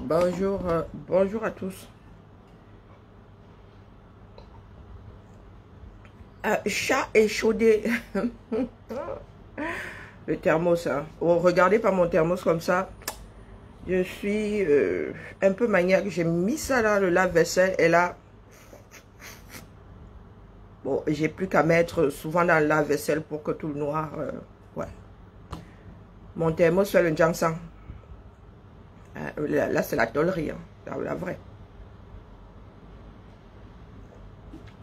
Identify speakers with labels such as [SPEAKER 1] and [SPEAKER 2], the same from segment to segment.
[SPEAKER 1] Bonjour, euh, bonjour à tous. Euh, chat échaudé. Le thermos, hein. Oh, regardez pas mon thermos comme ça. Je suis euh, un peu maniaque. J'ai mis ça là, le lave-vaisselle. Et là, bon, j'ai plus qu'à mettre souvent dans le lave-vaisselle pour que tout le noir... euh, ouais. Mon thermos fait le jangsang. Euh, Là, c'est la tollerie, hein, la, vraie.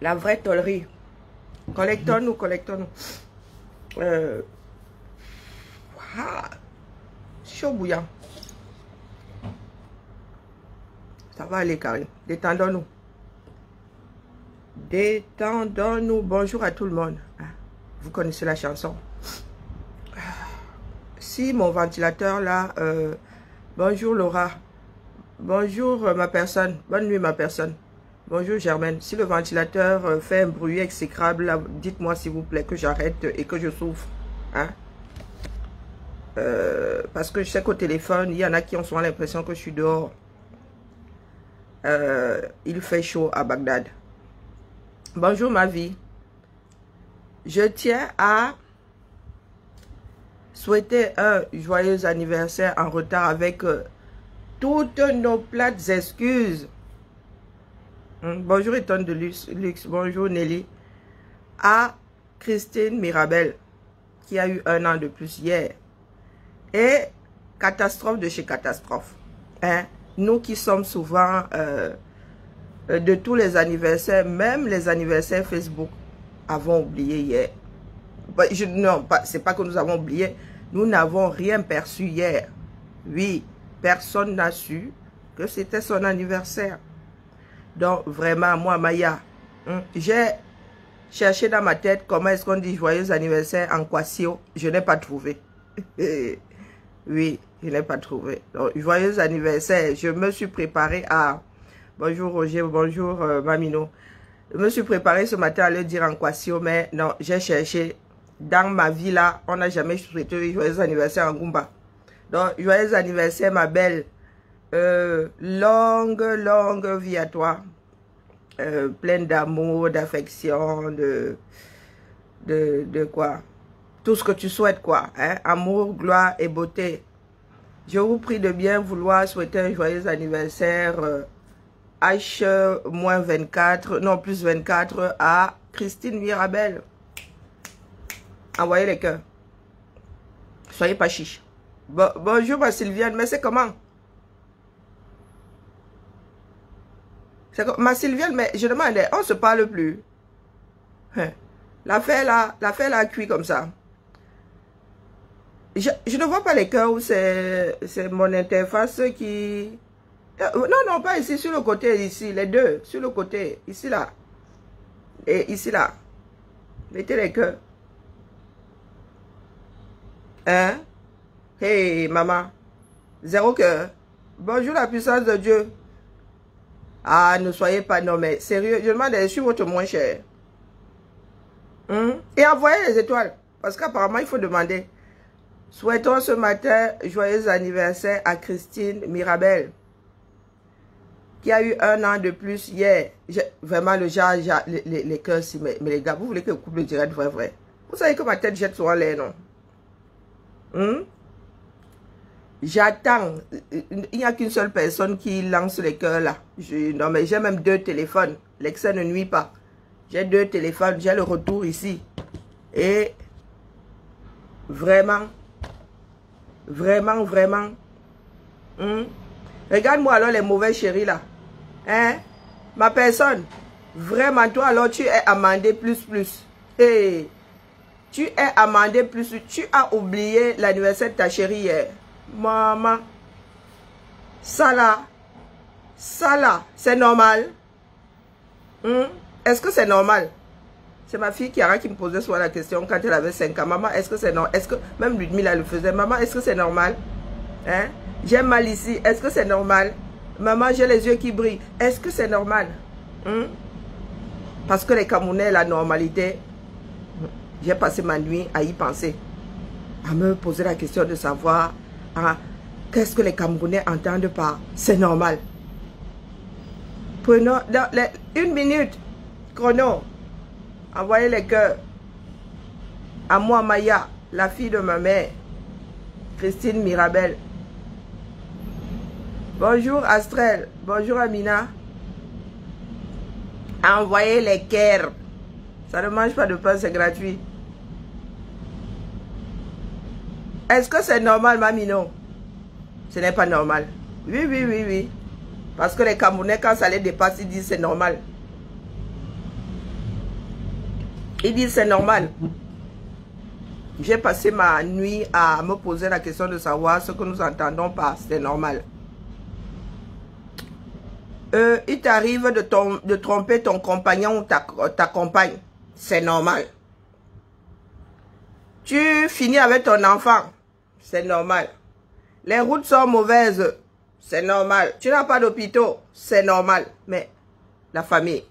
[SPEAKER 1] La vraie tollerie. Collectons-nous, collectons-nous. Euh, chaud bouillant. Ça va aller, Karine. Détendons-nous. Détendons-nous. Bonjour à tout le monde. Ah, Vous connaissez la chanson. Ah, Si mon ventilateur là... euh, bonjour Laura. Bonjour euh, ma personne. Bonne nuit ma personne. Bonjour Germaine. Si le ventilateur euh, fait un bruit exécrable, dites-moi s'il vous plaît que j'arrête et que je souffre. Hein? Euh, parce que je sais qu'au téléphone, il y en a qui ont souvent l'impression que je suis dehors. Il fait chaud à Bagdad. Bonjour ma vie. Je tiens à souhaiter un joyeux anniversaire en retard avec euh, toutes nos plates excuses. Hum, Bonjour Étonne de Luxe. bonjour Nelly. À Christine Mirabel, qui a eu un an de plus hier. Et catastrophe de chez catastrophe. Hein? Nous qui sommes souvent euh, euh, de tous les anniversaires, même les anniversaires Facebook, avons oublié hier. Bah, je, non, c'est pas que nous avons oublié. Nous n'avons rien perçu hier. Oui, personne n'a su que c'était son anniversaire. Donc, vraiment, moi, Maya, hein, j'ai cherché dans ma tête comment est-ce qu'on dit joyeux anniversaire en Quasio. Je n'ai pas trouvé. oui, je n'ai pas trouvé. Donc, joyeux anniversaire. Je me suis préparé à... Bonjour Roger, bonjour euh, Mamino. Je me suis préparé ce matin à le dire en Quasio, mais non, j'ai cherché. Dans ma vie là, on n'a jamais souhaité joyeux anniversaire en Goumba. Donc, joyeux anniversaire ma belle. Euh, longue, longue vie à toi. Euh, pleine d'amour, d'affection, de, de, de quoi? Tout ce que tu souhaites, quoi. Hein? Amour, gloire et beauté. Je vous prie de bien vouloir souhaiter un joyeux anniversaire euh, H-24, non plus 24 à Christine Mirabel. Envoyez les cœurs. Soyez pas chiche. Bon, bonjour ma Sylviane, mais c'est comment? Ma Sylviane, mais je demandais, on se parle plus. Hein? L'affaire là, l'affaire là cuit comme ça. Je, je ne vois pas les cœurs où c'est c'est mon interface qui... Euh, Non, non, pas ici, sur le côté, ici, les deux, sur le côté, ici là. Et ici là. Mettez les cœurs. Hein? Hey, maman. Zéro cœur. Bonjour la puissance de Dieu. Ah, ne soyez pas non, mais sérieux, je demande, je suis votre moins cher? Hum? Et envoyez les étoiles. Parce qu'apparemment, il faut demander. Souhaitons ce matin joyeux anniversaire à Christine Mirabel, qui a eu un an de plus hier. Vraiment, le genre, les, les, les cœurs, mais, mais les gars, vous voulez que le couple direct vrai, vrai. Vous savez que ma tête jette souvent l'air, non? Hum? J'attends. Il n'y a qu'une seule personne qui lance les cœurs là. Je- non, mais j'ai même deux téléphones. L'excès ne nuit pas. J'ai deux téléphones. J'ai le retour ici. Et vraiment, vraiment, vraiment. hum, Regarde-moi alors les mauvais chéris là. Hein? Ma personne. Vraiment, toi alors tu es amendé plus plus. Hey. Tu es amendé plus. Tu as oublié l'anniversaire de ta chérie. Maman. Ça là. Ça là. C'est normal. Hum? Est-ce que c'est normal? C'est ma fille Chiara qui me posait souvent la question quand elle avait 5 ans. Maman, est-ce que c'est normal? Est-ce que, même Ludmilla le faisait. Maman, est-ce que c'est normal? Hein? J'ai mal ici. Est-ce que c'est normal? Maman, j'ai les yeux qui brillent. Est-ce que c'est normal? Hum? Parce que les Camerounais, la normalité, j'ai passé ma nuit à y penser. À me poser la question de savoir, ah, Qu'est-ce que les Camerounais entendent par c'est normal Prenons une minute, chrono. Envoyez les cœurs. À moi, Maya, la fille de ma mère, Christine Mirabel. Bonjour Astrel. Bonjour Amina. Envoyez les cœurs. Ça ne mange pas de pain, c'est gratuit. Est-ce que c'est normal, Mamino Ce n'est pas normal. Oui, oui, oui, oui. Parce que les Camerounais, quand ça les dépasse, ils disent c'est normal. Ils disent c'est normal. J'ai passé ma nuit à me poser la question de savoir ce que nous entendons par c'est normal. Euh, il t'arrive de, de tromper ton compagnon ou ta compagne. C'est normal. Tu finis avec ton enfant. C'est normal. Les routes sont mauvaises. C'est normal. Tu n'as pas d'hôpitaux. C'est normal. Mais la famille,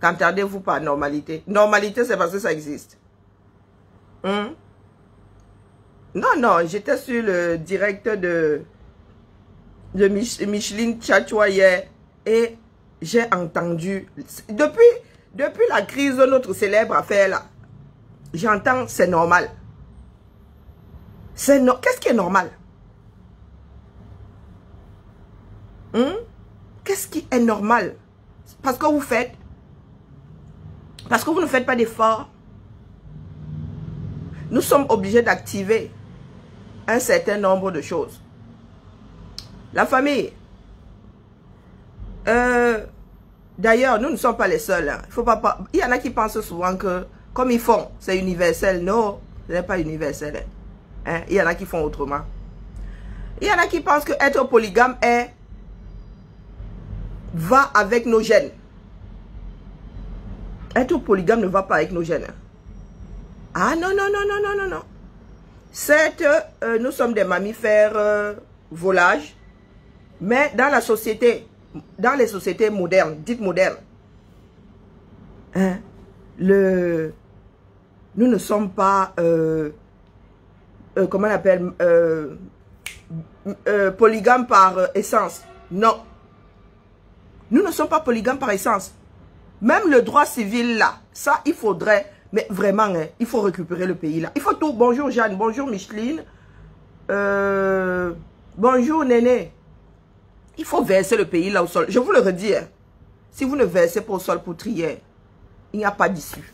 [SPEAKER 1] qu'entendez-vous par normalité? Normalité, c'est parce que ça existe. Hmm? Non, non, j'étais sur le direct de, de Micheline Tchatchoua et j'ai entendu, depuis, depuis la crise de notre célèbre affaire là, j'entends c'est normal. Qu'est-ce qui est normal? Hmm? Qu'est-ce qui est normal? Parce que vous faites Parce que vous ne faites pas d'efforts Nous sommes obligés d'activer un certain nombre de choses. La famille. Euh, d'ailleurs, nous ne sommes pas les seuls. Hein. Il, y en a qui pensent souvent que, comme ils font, c'est universel. Non, ce n'est pas universel. Hein? Il y en a qui font autrement. Il y en a qui pensent que être polygame est va avec nos gènes. Être polygame ne va pas avec nos gènes. Ah non, non, non, non, non, non, non. Certes, euh, nous sommes des mammifères euh, volages, mais dans la société, dans les sociétés modernes, dites modernes, hein, le, nous ne sommes pas euh, euh, comment on appelle, euh, euh, polygame par essence. Non. Nous ne sommes pas polygames par essence. Même le droit civil là, ça il faudrait, mais vraiment, hein, il faut récupérer le pays là. Il faut tout. Bonjour Jeanne, bonjour Micheline. bonjour Néné. Il faut verser le pays là au sol. Je vous le redis, hein. si vous ne versez pas au sol pour trier, il n'y a pas d'issue.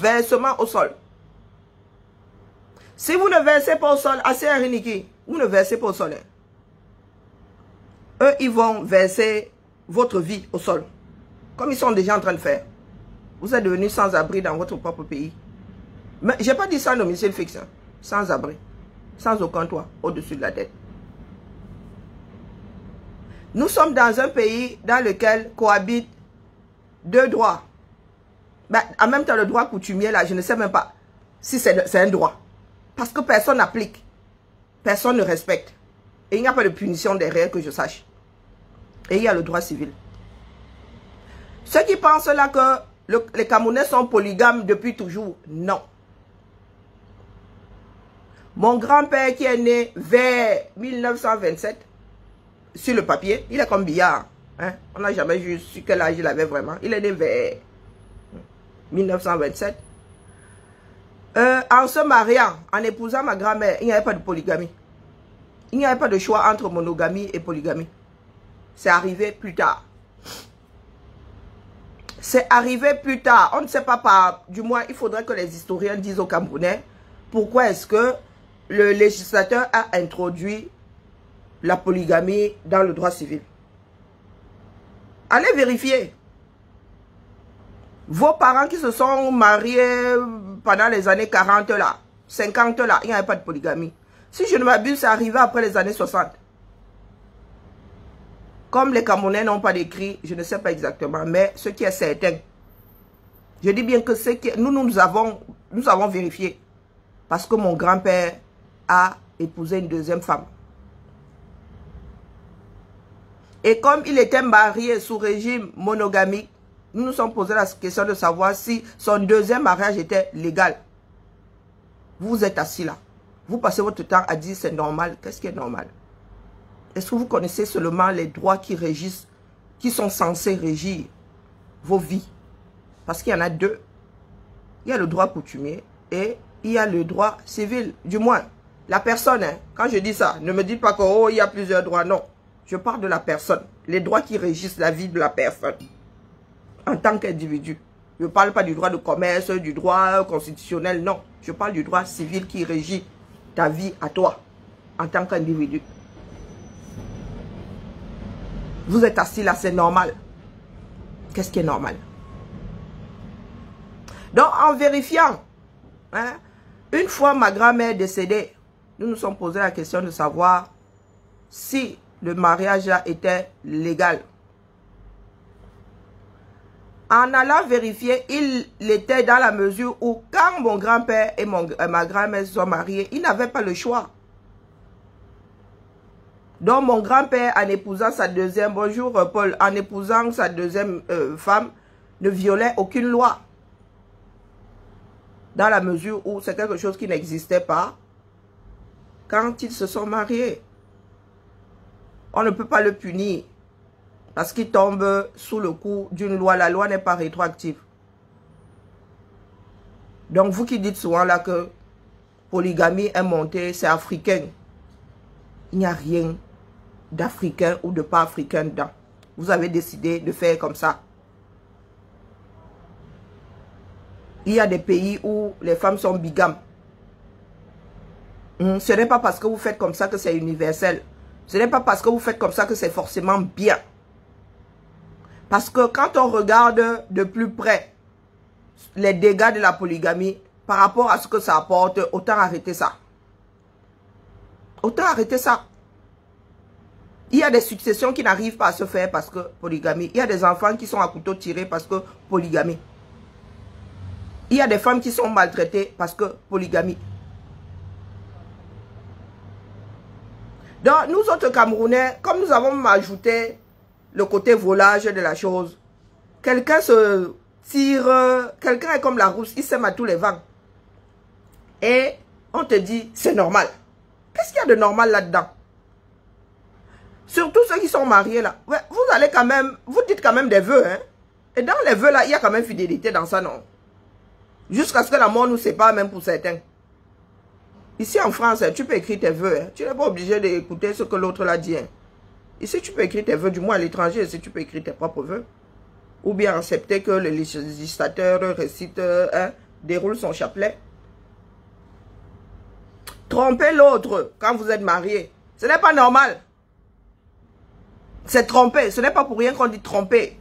[SPEAKER 1] Versement au sol. Si vous ne versez pas au sol, assez Riniki, vous ne versez pas au sol. Hein. Eux, ils vont verser votre vie au sol. Comme ils sont déjà en train de faire. Vous êtes devenu sans abri dans votre propre pays. Mais je n'ai pas dit ça domicile fixe. Hein. Sans abri. Sans aucun toit au-dessus de la tête. Nous sommes dans un pays dans lequel cohabitent deux droits. Ben, en même temps, le droit coutumier, là, je ne sais même pas si c'est un droit. Parce que personne n'applique. Personne ne respecte. Et il n'y a pas de punition derrière que je sache. Et il y a le droit civil. Ceux qui pensent là que les Camerounais sont polygames depuis toujours, non. Mon grand-père qui est né vers 1927, sur le papier, il est comme billard. Hein? On n'a jamais su quel âge il avait vraiment. Il est né vers 1927. Euh, en se mariant, en épousant ma grand-mère, il n'y avait pas de polygamie. Il n'y avait pas de choix entre monogamie et polygamie. C'est arrivé plus tard. C'est arrivé plus tard. On ne sait pas par... Du moins, il faudrait que les historiens disent aux Camerounais pourquoi est-ce que le législateur a introduit la polygamie dans le droit civil. Allez vérifier. Vos parents qui se sont mariés pendant les années 40 là, 50 là, il n'y avait pas de polygamie. Si je ne m'abuse, c'est arrivé après les années 60. Comme les Camerounais n'ont pas d'écrit, je ne sais pas exactement, mais ce qui est certain, je dis bien que nous, nous avons, nous avons vérifié. Parce que mon grand-père a épousé une deuxième femme. Et comme il était marié sous régime monogamique, nous nous sommes posé la question de savoir si son deuxième mariage était légal. Vous êtes assis là. Vous passez votre temps à dire c'est normal. Qu'est-ce qui est normal? Est-ce que vous connaissez seulement les droits qui régissent, qui sont censés régir vos vies? Parce qu'il y en a deux. Il y a le droit coutumier et il y a le droit civil. Du moins, la personne, hein, quand je dis ça, ne me dites pas qu'il oh, y a plusieurs droits. Non, je parle de la personne. Les droits qui régissent la vie de la personne en tant qu'individu. Je ne parle pas du droit de commerce, du droit constitutionnel, non. Je parle du droit civil qui régit ta vie à toi, en tant qu'individu. Vous êtes assis là, c'est normal. Qu'est-ce qui est normal? Donc, en vérifiant, hein, une fois ma grand-mère décédée, nous nous sommes posé la question de savoir si le mariage était légal. En allant vérifier, il était dans la mesure où quand mon grand-père et euh, ma grand-mère sont mariés, ils n'avaient pas le choix. Donc mon grand-père, en épousant sa deuxième, bonjour euh, Paul, en épousant sa deuxième euh, femme, ne violait aucune loi. Dans la mesure où c'est quelque chose qui n'existait pas quand ils se sont mariés. On ne peut pas le punir parce qu'il tombe sous le coup d'une loi. La loi n'est pas rétroactive. Donc vous qui dites souvent là que polygamie est montée, c'est africain. Il n'y a rien d'africain ou de pas africain dedans. Vous avez décidé de faire comme ça. Il y a des pays où les femmes sont bigames. Hmm, ce n'est pas parce que vous faites comme ça que c'est universel. Ce n'est pas parce que vous faites comme ça que c'est forcément bien. Parce que quand on regarde de plus près les dégâts de la polygamie par rapport à ce que ça apporte, autant arrêter ça. Autant arrêter ça. Il y a des successions qui n'arrivent pas à se faire parce que polygamie. Il y a des enfants qui sont à couteau tiré parce que polygamie. Il y a des femmes qui sont maltraitées parce que polygamie. Donc, nous autres Camerounais, comme nous avons ajouté le côté volage de la chose, quelqu'un se tire, quelqu'un est comme la rousse, il sème à tous les vents. Et on te dit, c'est normal. Qu'est-ce qu'il y a de normal là-dedans? Surtout ceux qui sont mariés là. vous allez quand même, vous dites quand même des vœux. Hein? Et dans les vœux là, il y a quand même fidélité dans ça, non? Jusqu'à ce que la mort nous sépare même pour certains. Ici en France, tu peux écrire tes vœux. Hein. Tu n'es pas obligé d'écouter ce que l'autre l'a dit. Hein. Ici, tu peux écrire tes vœux, du moins à l'étranger, si tu peux écrire tes propres vœux. Ou bien accepter que le législateur récite, hein, déroule son chapelet. Tromper l'autre quand vous êtes marié, ce n'est pas normal. C'est tromper. Ce n'est pas pour rien qu'on dit tromper.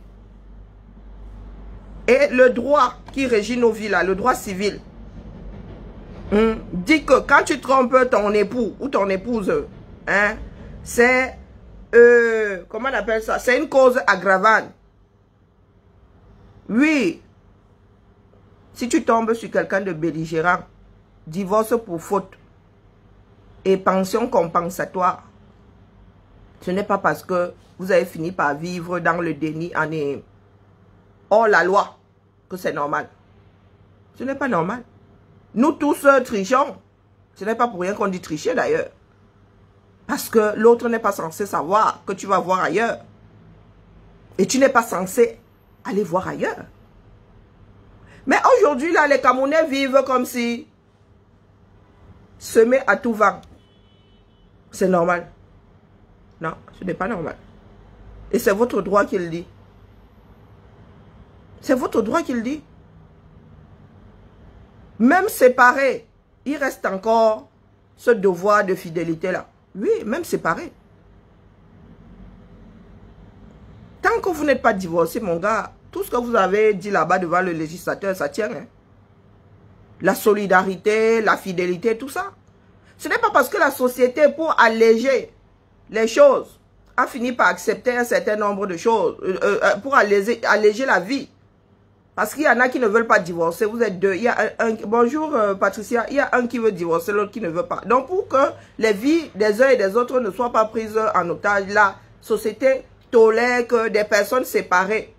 [SPEAKER 1] Et le droit qui régit nos vies là, le droit civil, Hmm? Dis que quand tu trompes ton époux ou ton épouse, hein, c'est, euh, comment on appelle ça? C'est une cause aggravante. Oui. Si tu tombes sur quelqu'un de belligérant, divorce pour faute et pension compensatoire, ce n'est pas parce que vous avez fini par vivre dans le déni en hors la loi que c'est normal. Ce n'est pas normal. Nous tous euh, trichons. Ce n'est pas pour rien qu'on dit tricher d'ailleurs. Parce que l'autre n'est pas censé savoir que tu vas voir ailleurs. Et tu n'es pas censé aller voir ailleurs. Mais aujourd'hui, là, les Camerounais vivent comme si semer à tout vent. C'est normal. Non, ce n'est pas normal. Et c'est votre droit qu'il dit. C'est votre droit qu'il dit. Même séparé, il reste encore ce devoir de fidélité-là. Oui, même séparé. Tant que vous n'êtes pas divorcé, mon gars, tout ce que vous avez dit là-bas devant le législateur, ça tient. Hein? La solidarité, la fidélité, tout ça. Ce n'est pas parce que la société, pour alléger les choses, a fini par accepter un certain nombre de choses, euh, euh, pour alléger, alléger la vie parce qu'il y en a qui ne veulent pas divorcer. Vous êtes deux. Il y a un, bonjour euh, Patricia. Il y a un qui veut divorcer, l'autre qui ne veut pas. Donc pour que les vies des uns et des autres ne soient pas prises en otage, la société tolère que des personnes séparées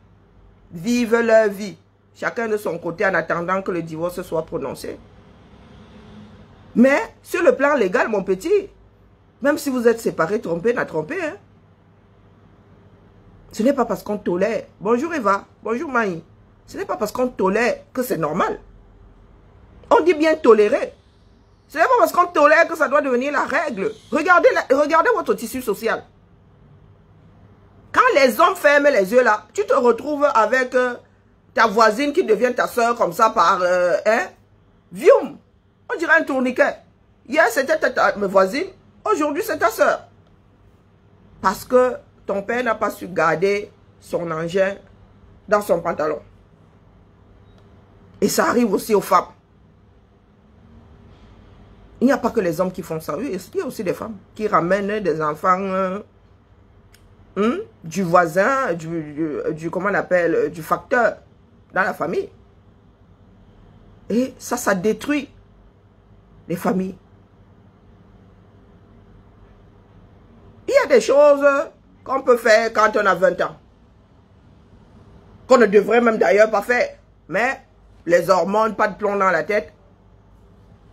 [SPEAKER 1] vivent leur vie. Chacun de son côté en attendant que le divorce soit prononcé. Mais sur le plan légal, mon petit, même si vous êtes séparés, trompé, n'a trompé, hein. Ce n'est pas parce qu'on tolère. Bonjour Eva, bonjour Maï. Ce n'est pas parce qu'on tolère que c'est normal. On dit bien tolérer. Ce n'est pas parce qu'on tolère que ça doit devenir la règle. Regardez, votre tissu social. Quand les hommes ferment les yeux là, tu te retrouves avec euh, ta voisine qui devient ta soeur comme ça par... Euh, hein? Vium. On dirait un tourniquet. Hier, c'était ta, voisine. Aujourd'hui, c'est ta soeur. Parce que ton père n'a pas su garder son engin dans son pantalon. Et ça arrive aussi aux femmes. Il n'y a pas que les hommes qui font ça. il y a aussi des femmes qui ramènent des enfants euh, hmm, du voisin, du, du, comment on appelle, du facteur dans la famille. Et ça, ça détruit les familles. Il y a des choses qu'on peut faire quand on a 20 ans. Qu'on ne devrait même d'ailleurs pas faire. Mais les hormones, pas de plomb dans la tête.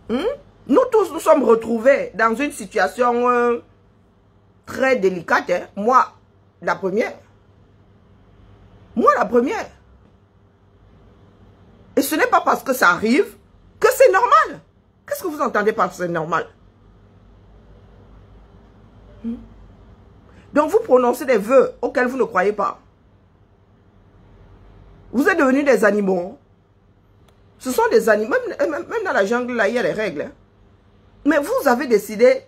[SPEAKER 1] Hmm? Nous tous nous sommes retrouvés dans une situation euh, très délicate. Hein. Moi, la première. Moi, la première. Et ce n'est pas parce que ça arrive que c'est normal. Qu'est-ce que vous entendez par c'est normal? Hmm? Donc vous prononcez des vœux auxquels vous ne croyez pas. Vous êtes devenus des animaux. Ce sont des animaux. Même, même, dans la jungle, là, il y a des règles. Hein. Mais vous avez décidé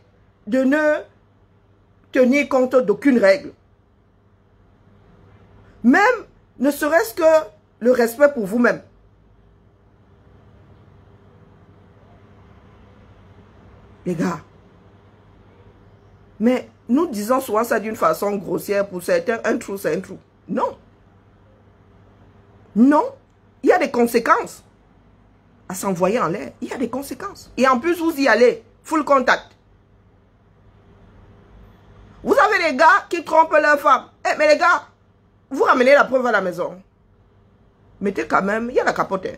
[SPEAKER 1] de ne tenir compte d'aucune règle. Même ne serait-ce que le respect pour vous-même. Les gars, mais nous disons souvent ça d'une façon grossière pour certains, un trou c'est un trou. Non. Non, il y a des conséquences à s'envoyer en l'air. Il y a des conséquences. Et en plus, vous y allez, full contact. Vous avez des gars qui trompent leur femme. Eh, mais les gars, vous ramenez la preuve à la maison. Mettez quand même, il y a la capote. Hein.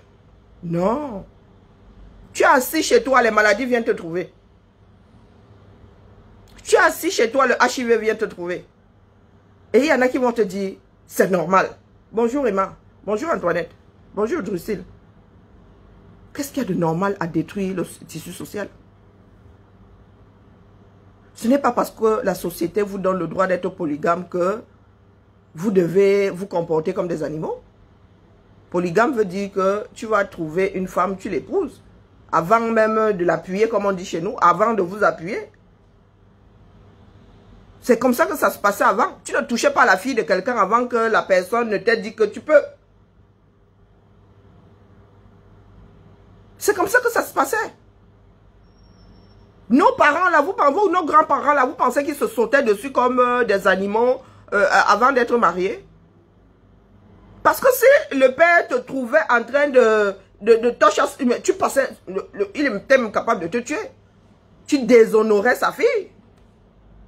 [SPEAKER 1] Non. Tu es assis chez toi, les maladies viennent te trouver. Tu es assis chez toi, le HIV vient te trouver. Et il y en a qui vont te dire, c'est normal. Bonjour Emma. Bonjour Antoinette. Bonjour Drusille. Qu'est-ce qu'il y a de normal à détruire le tissu social? Ce n'est pas parce que la société vous donne le droit d'être polygame que vous devez vous comporter comme des animaux. Polygame veut dire que tu vas trouver une femme, tu l'épouses. Avant même de l'appuyer, comme on dit chez nous, avant de vous appuyer. C'est comme ça que ça se passait avant. Tu ne touchais pas la fille de quelqu'un avant que la personne ne t'ait dit que tu peux. C'est comme ça que ça se passait. Nos parents là, vous pensez, nos grands-parents là, vous pensez qu'ils se sautaient dessus comme euh, des animaux euh, avant d'être mariés? Parce que si le père te trouvait en train de, de, de tu passais, il était même capable de te tuer. Tu déshonorais sa fille.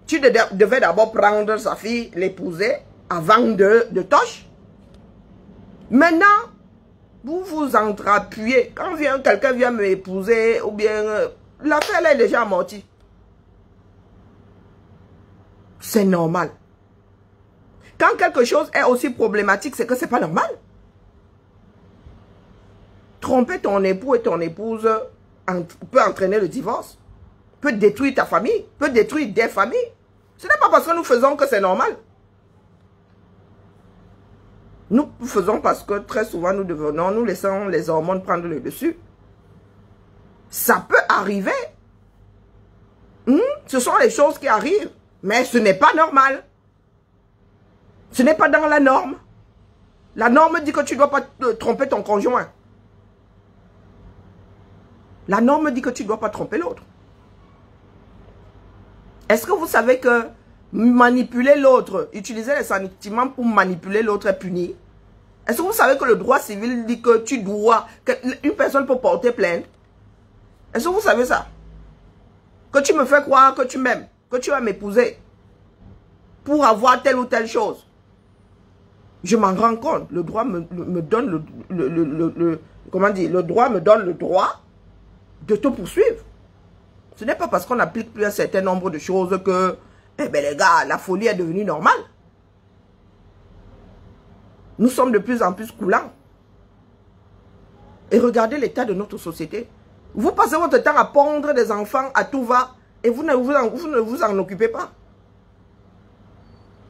[SPEAKER 1] Tu devais d'abord prendre sa fille, l'épouser, avant de, de toche. Maintenant, vous vous entreappuyez. Quand vient quelqu'un vient m'épouser, ou bien euh, l'affaire est déjà amortie. C'est normal. Quand quelque chose est aussi problématique, c'est que c'est pas normal. Tromper ton époux et ton épouse peut entraîner le divorce, peut détruire ta famille, peut détruire des familles. Ce n'est pas parce que nous faisons que c'est normal. Nous faisons parce que très souvent nous devenons, nous laissons les hormones prendre le dessus. Ça peut arriver. Hmm? Ce sont les choses qui arrivent. Mais ce n'est pas normal. Ce n'est pas dans la norme. La norme dit que tu ne dois pas tromper ton conjoint. La norme dit que tu ne dois pas tromper l'autre. Est-ce que vous savez que manipuler l'autre, utiliser les sentiments pour manipuler l'autre est puni Est-ce que vous savez que le droit civil dit que tu dois, qu'une personne peut porter plainte? Est-ce que vous savez ça? Que tu me fais croire que tu m'aimes, que tu vas m'épouser pour avoir telle ou telle chose. Je m'en rends compte. Le droit me, donne le, comment dire, le droit me donne le droit de te poursuivre. Ce n'est pas parce qu'on n'applique plus un certain nombre de choses que, eh ben les gars, la folie est devenue normale. Nous sommes de plus en plus coulants. Et regardez l'état de notre société. Vous passez votre temps à pondre des enfants à tout va et vous ne vous en, vous ne vous en occupez pas.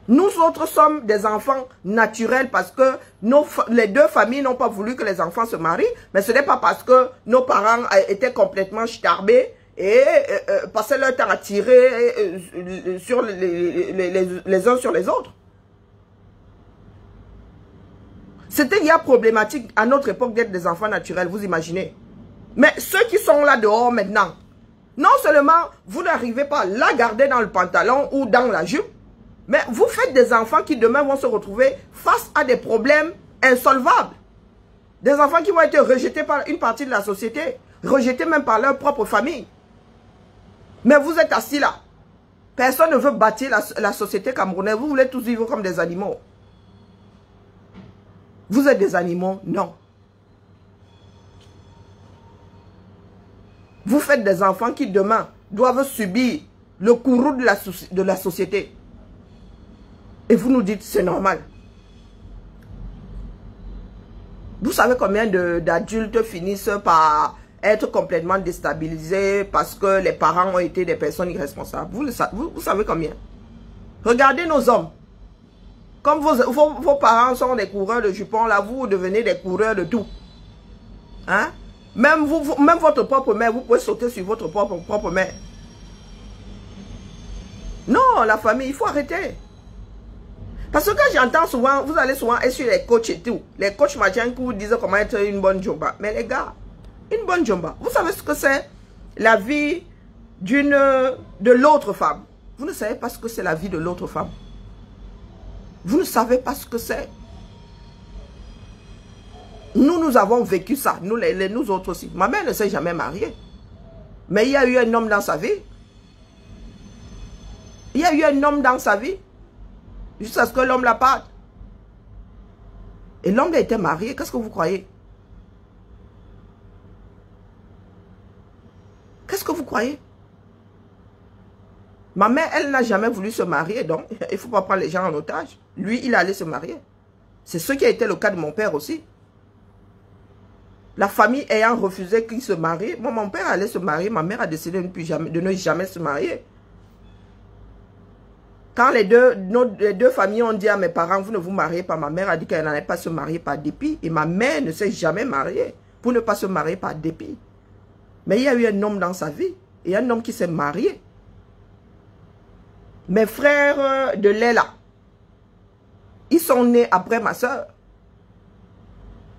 [SPEAKER 1] Nous autres sommes des enfants naturels parce que nos, les deux familles n'ont pas voulu que les enfants se marient, mais ce n'est pas parce que nos parents étaient complètement starbés et euh, euh, passaient leur temps à tirer euh, sur les, uns sur les autres. C'était il y a problématique à notre époque d'être des enfants naturels, vous imaginez. Mais ceux qui sont là dehors maintenant, non seulement vous n'arrivez pas à la garder dans le pantalon ou dans la jupe, mais vous faites des enfants qui demain vont se retrouver face à des problèmes insolvables. Des enfants qui vont être rejetés par une partie de la société, rejetés même par leur propre famille. Mais vous êtes assis là. Personne ne veut bâtir la, la société camerounaise. Vous voulez tous vivre comme des animaux. Vous êtes des animaux Non. Vous faites des enfants qui demain doivent subir le courroux de la, de la société. Et vous nous dites, c'est normal. Vous savez combien d'adultes finissent par être complètement déstabilisés parce que les parents ont été des personnes irresponsables. Vous, vous, savez combien? Regardez nos hommes. Comme vos, vos, parents sont des coureurs de jupons, là, vous devenez des coureurs de tout. Hein? Même, vous, même votre propre mère, vous pouvez sauter sur votre propre, propre mère. Non, la famille, il faut arrêter. Parce que j'entends souvent, vous allez souvent être sur les coachs et tout. Les coachs machin qui vous disent comment être une bonne jomba. Mais les gars, une bonne jomba, vous savez ce que c'est la vie d'une de l'autre femme? Vous ne savez pas ce que c'est la vie de l'autre femme? Vous ne savez pas ce que c'est? Nous, nous avons vécu ça. Nous, les, nous autres aussi. Ma mère ne s'est jamais mariée. Mais il y a eu un homme dans sa vie. Il y a eu un homme dans sa vie. Jusqu'à ce que l'homme la parte. Et l'homme été marié. Qu'est-ce que vous croyez? Qu'est-ce que vous croyez? Ma mère, elle n'a jamais voulu se marier, donc il ne faut pas prendre les gens en otage. Lui, il allait se marier. C'est ce qui a été le cas de mon père aussi. La famille ayant refusé qu'il se marie, mon père allait se marier, ma mère a décidé de ne, jamais, se marier. Quand les deux, les deux familles ont dit à mes parents, vous ne vous mariez pas, ma mère a dit qu'elle n'allait pas se marier par dépit. Et ma mère ne s'est jamais mariée pour ne pas se marier par dépit. Mais il y a eu un homme dans sa vie. Et un homme qui s'est marié. Mes frères de Léla, ils sont nés après ma soeur.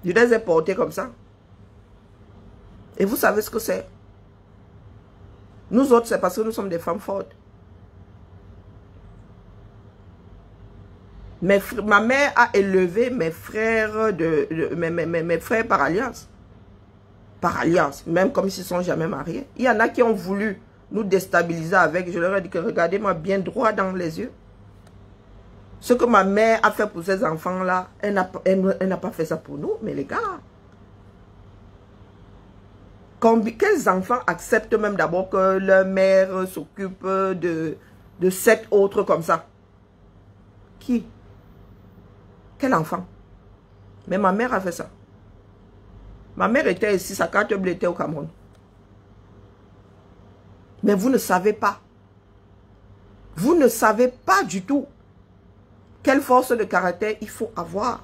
[SPEAKER 1] Je les ai portés comme ça. Et vous savez ce que c'est? Nous autres, c'est parce que nous sommes des femmes fortes. ma mère a élevé mes frères, de, mes, frères par alliance. Par alliance, même comme s'ils ne sont jamais mariés. Il y en a qui ont voulu nous déstabiliser avec. Je leur ai dit que regardez-moi bien droit dans les yeux. Ce que ma mère a fait pour ces enfants-là, elle n'a pas fait ça pour nous, mais les gars. Quels enfants acceptent même d'abord que leur mère s'occupe de, de sept autres comme ça? Qui? Quel enfant? Mais ma mère a fait ça. Ma mère était ici, sa carte bleue était au Cameroun. Mais vous ne savez pas. Vous ne savez pas du tout quelle force de caractère il faut avoir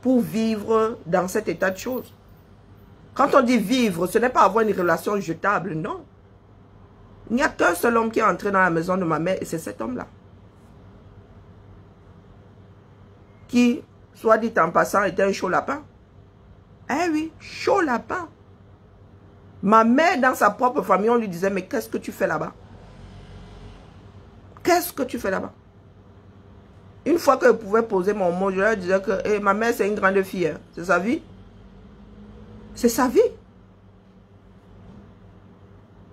[SPEAKER 1] pour vivre dans cet état de choses. Quand on dit vivre, ce n'est pas avoir une relation jetable, non. Il n'y a qu'un seul homme qui est entré dans la maison de ma mère et c'est cet homme-là. qui, soit dit en passant, était un chaud lapin. Eh oui, chaud lapin. Ma mère, dans sa propre famille, on lui disait, mais qu'est-ce que tu fais là-bas? Qu'est-ce que tu fais là-bas? Une fois que je pouvais poser mon mot, je leur disais que eh, ma mère, c'est une grande fille. Hein. C'est sa vie? C'est sa vie.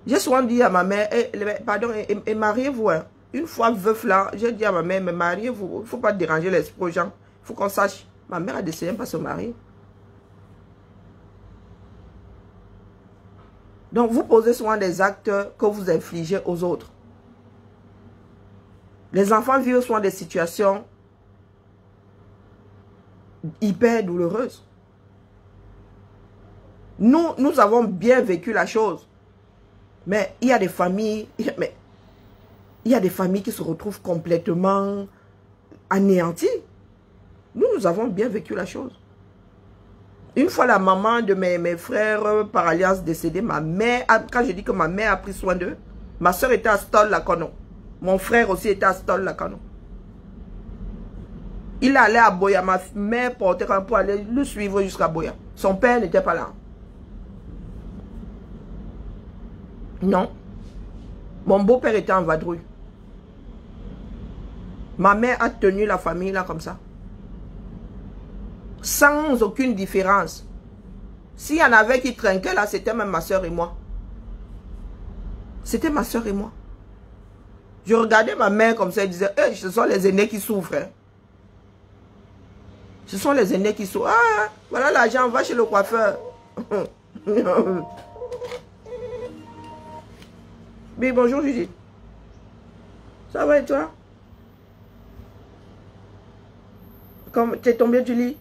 [SPEAKER 1] J'ai souvent dit à ma mère, eh, pardon, et, mariez-vous. Hein. Une fois veuf là, j'ai dit à ma mère, mais mariez-vous. Il ne faut pas déranger l'esprit aux gens faut qu'on sache. Ma mère a décidé de ne pas se marier. Donc, vous posez souvent des actes que vous infligez aux autres. Les enfants vivent souvent des situations hyper douloureuses. Nous, nous avons bien vécu la chose. Mais il y a des familles, mais il y a des familles qui se retrouvent complètement anéanties. Nous, nous avons bien vécu la chose. Une fois la maman de mes, frères par alliance décédée, ma mère, quand je dis que ma mère a pris soin d'eux, ma soeur était à Stoll la Canon. Mon frère aussi était à Stoll la Canon. Il allait à Boya, ma mère portait pour aller le suivre jusqu'à Boya. Son père n'était pas là. Non. Mon beau-père était en vadrouille. Ma mère a tenu la famille là comme ça. Sans aucune différence. S'il y en avait qui trinquaient là, c'était même ma soeur et moi. C'était ma soeur et moi. Je regardais ma mère comme ça disais, hey, ce sont les aînés qui souffrent. Hein. Ce sont les aînés qui souffrent. Ah, voilà l'argent, va chez le coiffeur. Oui, bonjour Judith. Ça va et toi? Comme t'es tombé du lit?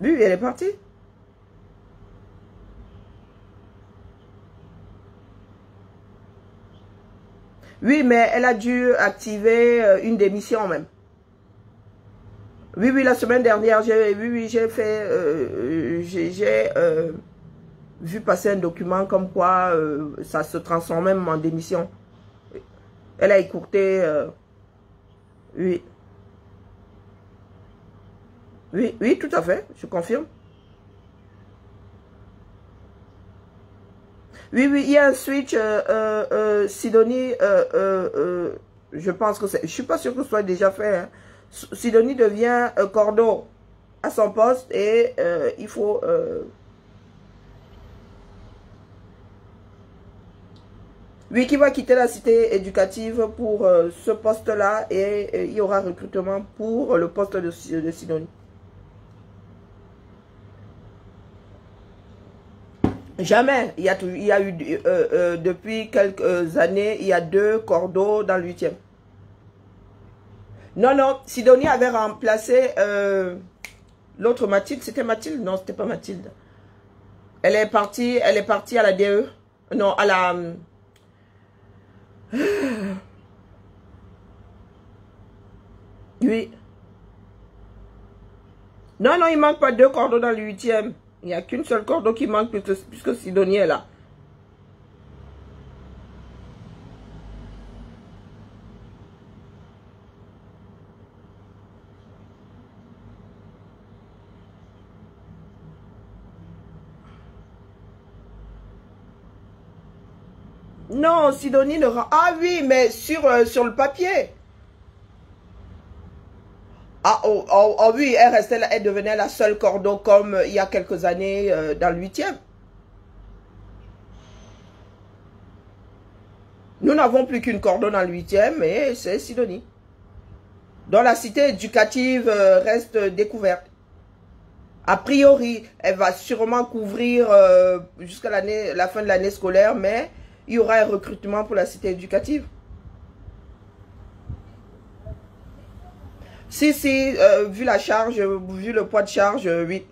[SPEAKER 1] Oui, elle est partie. Oui, mais elle a dû activer euh, une démission même. Oui, oui, la semaine dernière, j'ai oui, oui, fait, euh, j'ai euh, vu passer un document comme quoi ça se transforme même en démission. Elle a écourté, oui. Oui, oui, tout à fait, je confirme. Oui, oui, il y a un switch, euh, euh, euh Sidonie, je pense que c'est, je suis pas sûr que ce soit déjà fait. Hein. Sidonie devient cordeau à son poste et il faut... Oui, qui va quitter la cité éducative pour ce poste-là et il y aura recrutement pour le poste de Sidonie. Jamais. Il y a, eu, euh, euh, depuis quelques années, il y a deux cordeaux dans le huitième. Non, non, Sidonie avait remplacé euh, l'autre Mathilde. C'était Mathilde? Non, c'était pas Mathilde. Elle est partie, elle est partie à la DE. Non, à la... Oui. Non, non, il manque pas deux cordeaux dans le huitième. Il n'y a qu'une seule corde qui manque puisque, Sidonie est là. Non, Sidonie ne rend... Ah oui, mais sur, euh, sur le papier. Ah oh, oh, oh, oui, elle restait elle devenait la seule cordon comme euh, il y a quelques années euh, dans le huitième. Nous n'avons plus qu'une cordon dans le huitième et c'est Sidonie. Dans la cité éducative euh, reste découverte. A priori, elle va sûrement couvrir jusqu'à la fin de l'année scolaire, mais il y aura un recrutement pour la cité éducative. Si, si, euh, vu la charge, vu le poids de charge, euh, oui.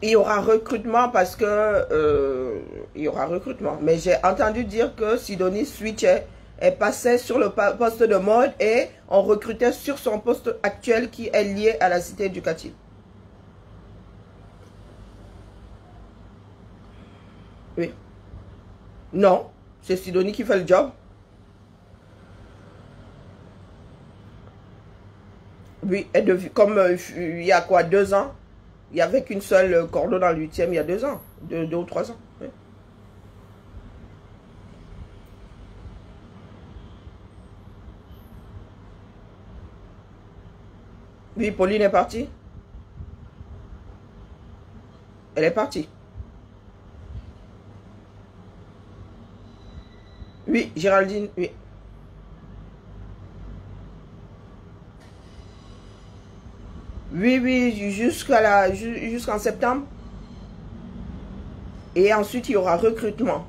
[SPEAKER 1] Il y aura recrutement parce que euh, il y aura recrutement. Mais j'ai entendu dire que Sidonie switchait et passait sur le poste de mode et on recrutait sur son poste actuel qui est lié à la cité éducative. Oui. Non, c'est Sidonie qui fait le job. Oui, et de, comme euh, il y a quoi, deux ans, il n'y avait qu'une seule cordon dans le huitième il y a deux ans, deux, ou trois ans. Oui. Pauline est partie. Elle est partie. Oui, Géraldine, oui. Oui, oui, jusqu'à la jusqu'en septembre. Et ensuite, il y aura recrutement.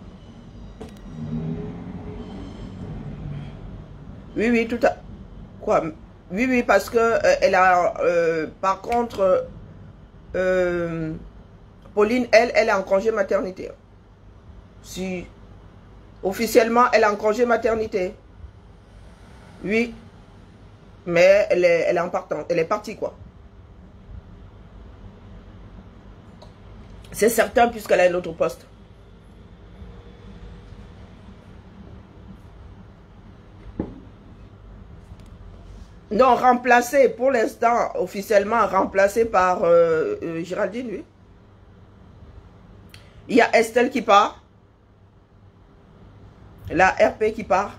[SPEAKER 1] Oui, oui, tout à... Quoi? Oui, oui, parce que euh, elle a... Euh, par contre, euh, Pauline, elle, elle est en congé maternité. Si... Officiellement, elle est en congé maternité. Oui. Mais elle est, elle est en partant. Elle est partie, quoi. C'est certain puisqu'elle a un autre poste. Non, remplacé pour l'instant, officiellement remplacé par euh, euh, Géraldine, oui. Il y a Estelle qui part. La RP qui part.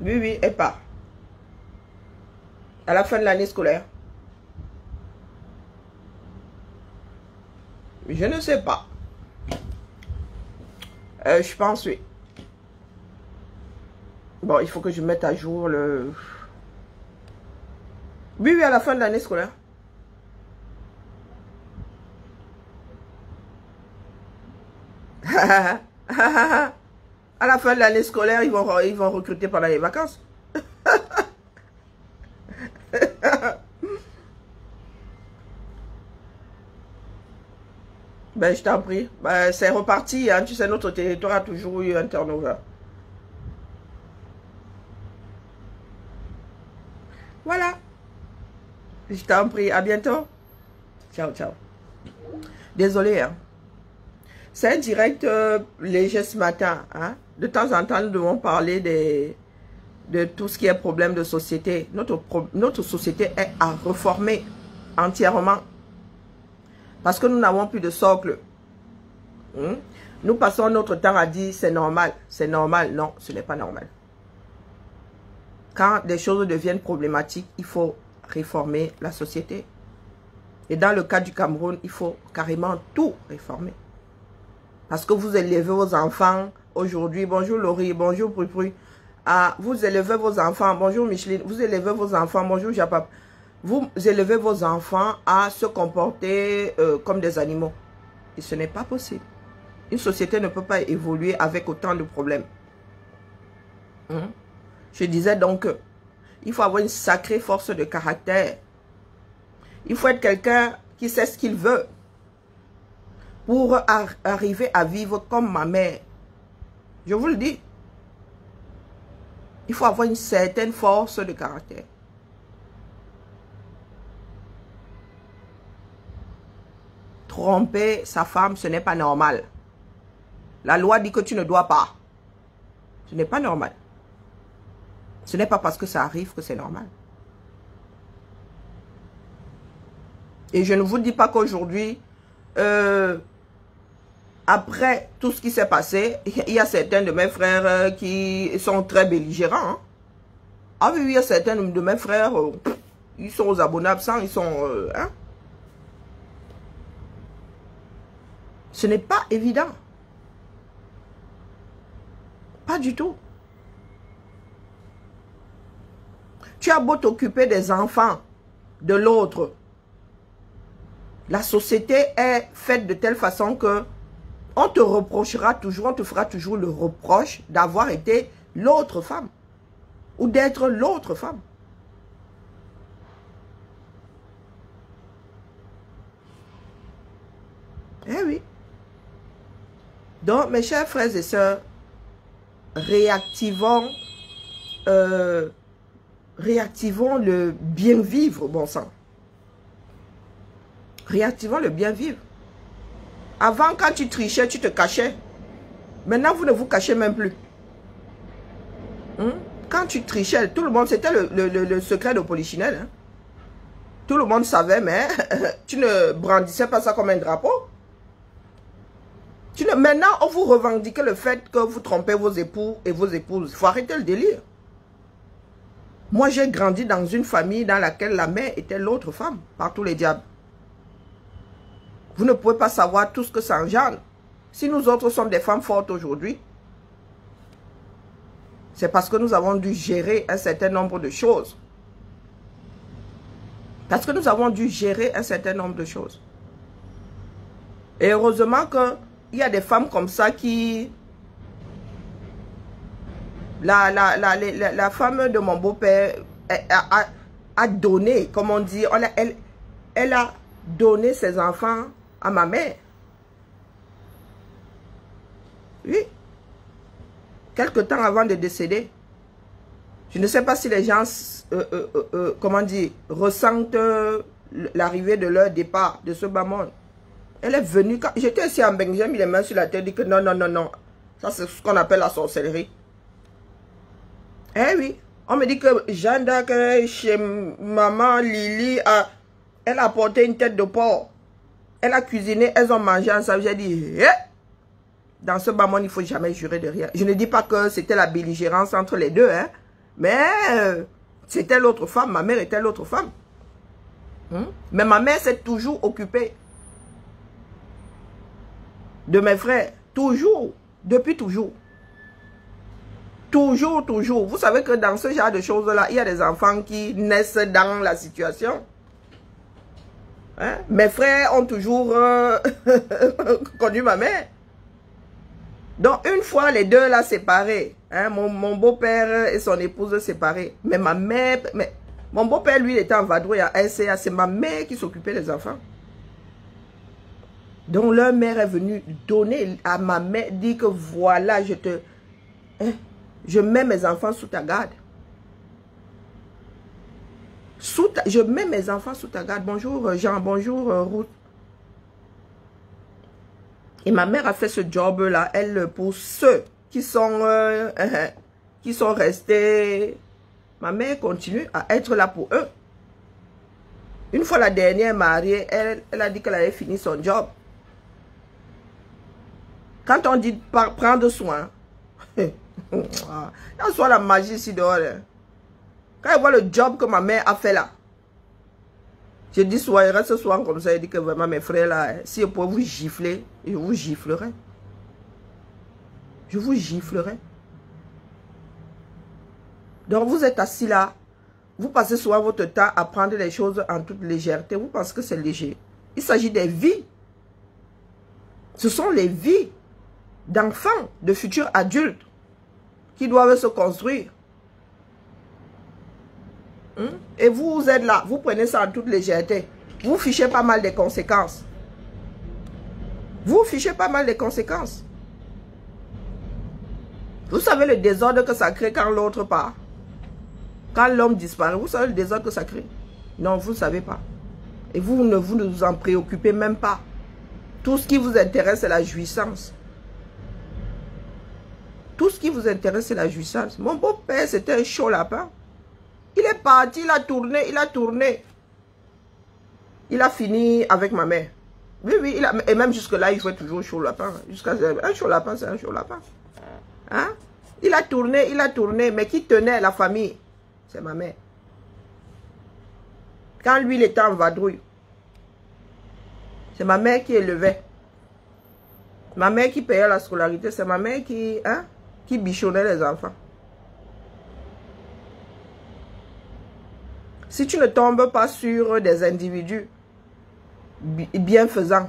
[SPEAKER 1] Oui, oui, elle part. À la fin de l'année scolaire. Je ne sais pas. Euh, je pense, oui. Bon, il faut que je mette à jour le... Oui, oui, à la fin de l'année scolaire. la fin de l'année scolaire, ils vont, ils vont recruter pendant les vacances. Ben, je t'en prie. Ben, c'est reparti. Hein. Tu sais, notre territoire a toujours eu un turnover. Voilà. Je t'en prie. À bientôt. Ciao, ciao. Désolé. Hein. C'est direct euh, léger ce matin. Hein. De temps en temps, nous devons parler de tout ce qui est problème de société. Notre, notre société est à reformer entièrement parce que nous n'avons plus de socle. Hmm? Nous passons notre temps à dire c'est normal, c'est normal. Non, ce n'est pas normal. Quand des choses deviennent problématiques, il faut réformer la société. Et dans le cas du Cameroun, il faut carrément tout réformer. Parce que vous élevez vos enfants aujourd'hui. Bonjour Laurie, bonjour Prupru. Ah, vous élevez vos enfants. Bonjour Micheline. Vous élevez vos enfants. Bonjour Japap vous élevez vos enfants à se comporter euh, comme des animaux. Et ce n'est pas possible. Une société ne peut pas évoluer avec autant de problèmes. Hein? Je disais donc, il faut avoir une sacrée force de caractère. Il faut être quelqu'un qui sait ce qu'il veut pour arriver à vivre comme ma mère. Je vous le dis. Il faut avoir une certaine force de caractère. tromper sa femme, ce n'est pas normal. La loi dit que tu ne dois pas. Ce n'est pas normal. Ce n'est pas parce que ça arrive que c'est normal. Et je ne vous dis pas qu'aujourd'hui, euh, après tout ce qui s'est passé, il y a certains de mes frères euh, qui sont très belligérants. Hein. Ah oui, il y a certains de mes frères, euh, ils sont aux abonnés absents, ils sont... Hein? Ce n'est pas évident. Pas du tout. Tu as beau t'occuper des enfants de l'autre. La société est faite de telle façon que on te reprochera toujours, on te fera toujours le reproche d'avoir été l'autre femme ou d'être l'autre femme. Eh oui. Donc, mes chers frères et sœurs, réactivons, euh, réactivons le bien vivre, bon sang. Réactivons le bien vivre. Avant, quand tu trichais, tu te cachais. Maintenant, vous ne vous cachez même plus. Hmm? Quand tu trichais, tout le monde, c'était le, secret de Polichinelle. Hein. Tout le monde savait, mais tu ne brandissais pas ça comme un drapeau maintenant, on vous revendique le fait que vous trompez vos époux et vos épouses. Il faut arrêter le délire. Moi, j'ai grandi dans une famille dans laquelle la mère était l'autre femme, par tous les diables. Vous ne pouvez pas savoir tout ce que ça engendre. Si nous autres sommes des femmes fortes aujourd'hui, c'est parce que nous avons dû gérer un certain nombre de choses. Parce que nous avons dû gérer un certain nombre de choses. Et heureusement qu'il y a des femmes comme ça qui... La, la, la, la, femme de mon beau-père a, a, donné, comme on dit, elle, elle a donné ses enfants à ma mère. Oui. Quelque temps avant de décéder. Je ne sais pas si les gens, euh, euh, euh, comment dire, ressentent l'arrivée de leur départ de ce bas monde. Elle est venue, quand j'étais ici en Benjamin, j'ai mis les mains sur la tête, dit que non, non, non, non. Ça, c'est ce qu'on appelle la sorcellerie. Eh oui. On me dit que Jeanne d'Arc, chez maman Lily, a, elle a apporté une tête de porc. Elle a cuisiné, elles ont mangé ensemble. J'ai dit, eh! dans ce bas monde, il ne faut jamais jurer de rien. Je ne dis pas que c'était la belligérance entre les deux, hein, mais euh, c'était l'autre femme, ma mère était l'autre femme. Hmm? Mais ma mère s'est toujours occupée de mes frères. Toujours. Depuis toujours. Toujours, toujours. Vous savez que dans ce genre de choses-là, il y a des enfants qui naissent dans la situation. Hein? Mes frères ont toujours euh, connu ma mère. Donc, une fois les deux là séparés, hein, mon, beau-père et son épouse séparés, mais ma mère, mais mon beau-père, lui, il était en vadrouille à SCA, c'est ma mère qui s'occupait des enfants. Donc, leur mère est venue donner à ma mère, dit que voilà, je te... Hein, je mets mes enfants sous ta garde je mets mes enfants sous ta garde. Bonjour euh, Jean, bonjour euh, Ruth. Et ma mère a fait ce job-là, elle, pour ceux qui sont, euh, qui sont restés. Ma mère continue à être là pour eux. Une fois la dernière mariée, elle, elle a dit qu'elle avait fini son job. Quand on dit prendre soin, il soit la magie ici dehors. Hein. Quand il voit le job que ma mère a fait là, je dis soir, il reste comme ça, il dit que vraiment mes frères là, si je pouvais vous gifler, je vous giflerai. Je vous giflerai. Donc vous êtes assis là, vous passez souvent votre temps à prendre les choses en toute légèreté, vous pensez que c'est léger. Il s'agit des vies. Ce sont les vies d'enfants, de futurs adultes qui doivent se construire. Et vous, êtes là, vous prenez ça en toute légèreté. Vous fichez pas mal des conséquences. Vous fichez pas mal des conséquences. Vous savez le désordre que ça crée quand l'autre part. Quand l'homme disparaît, vous savez le désordre que ça crée. Non, vous ne savez pas. Et vous ne vous en préoccupez même pas. Tout ce qui vous intéresse, c'est la jouissance. Tout ce qui vous intéresse, c'est la jouissance. Mon beau-père, c'était un chaud lapin. Il est parti, il a tourné, il a tourné. Il a fini avec ma mère. Oui, oui, il a, et même jusque-là, il fait toujours chaud lapin. Jusqu'à un chaud lapin, c'est un chaud lapin. Hein? Il a tourné, il a tourné, mais qui tenait la famille? C'est ma mère. Quand lui, il était en vadrouille, c'est ma mère qui élevait. Ma mère qui payait la scolarité, c'est ma mère qui, hein, qui bichonnait les enfants. Si tu ne tombes pas sur des individus bienfaisants,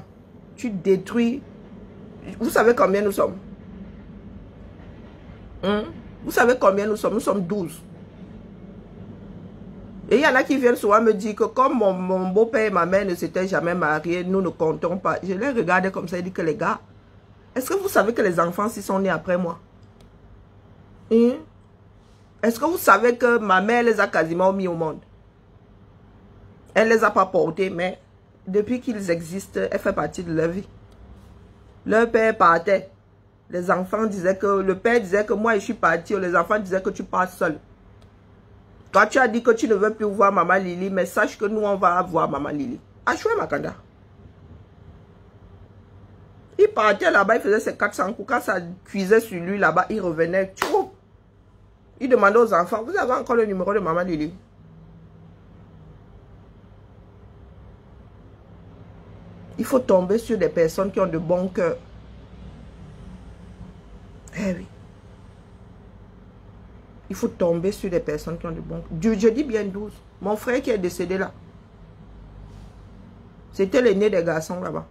[SPEAKER 1] tu détruis. Vous savez combien nous sommes? Hein? Vous savez combien nous sommes? Nous sommes 12. Et il y en a qui viennent souvent me dire que comme mon, beau-père et ma mère ne s'étaient jamais mariés, nous ne comptons pas. Je les regardais comme ça et dis que les gars, est-ce que vous savez que les enfants, s'ils sont nés après moi? Hein? Est-ce que vous savez que ma mère les a quasiment mis au monde? Elle ne les a pas portés, mais depuis qu'ils existent, elle fait partie de leur vie. Leur père partait. Les enfants disaient que, le père disait que moi je suis parti, les enfants disaient que tu pars seul. Toi tu as dit que tu ne veux plus voir maman Lily, mais sache que nous on va voir maman Lily. Achoué Makanda. Il partait là-bas, il faisait ses 400 coups. Quand ça cuisait sur lui là-bas, il revenait. Il demandait aux enfants, vous avez encore le numéro de maman Lily? Il faut tomber sur des personnes qui ont de bons cœurs. Eh oui. Il faut tomber sur des personnes qui ont de bons cœurs. Je dis bien 12. Mon frère qui est décédé là. C'était l'aîné des garçons là-bas.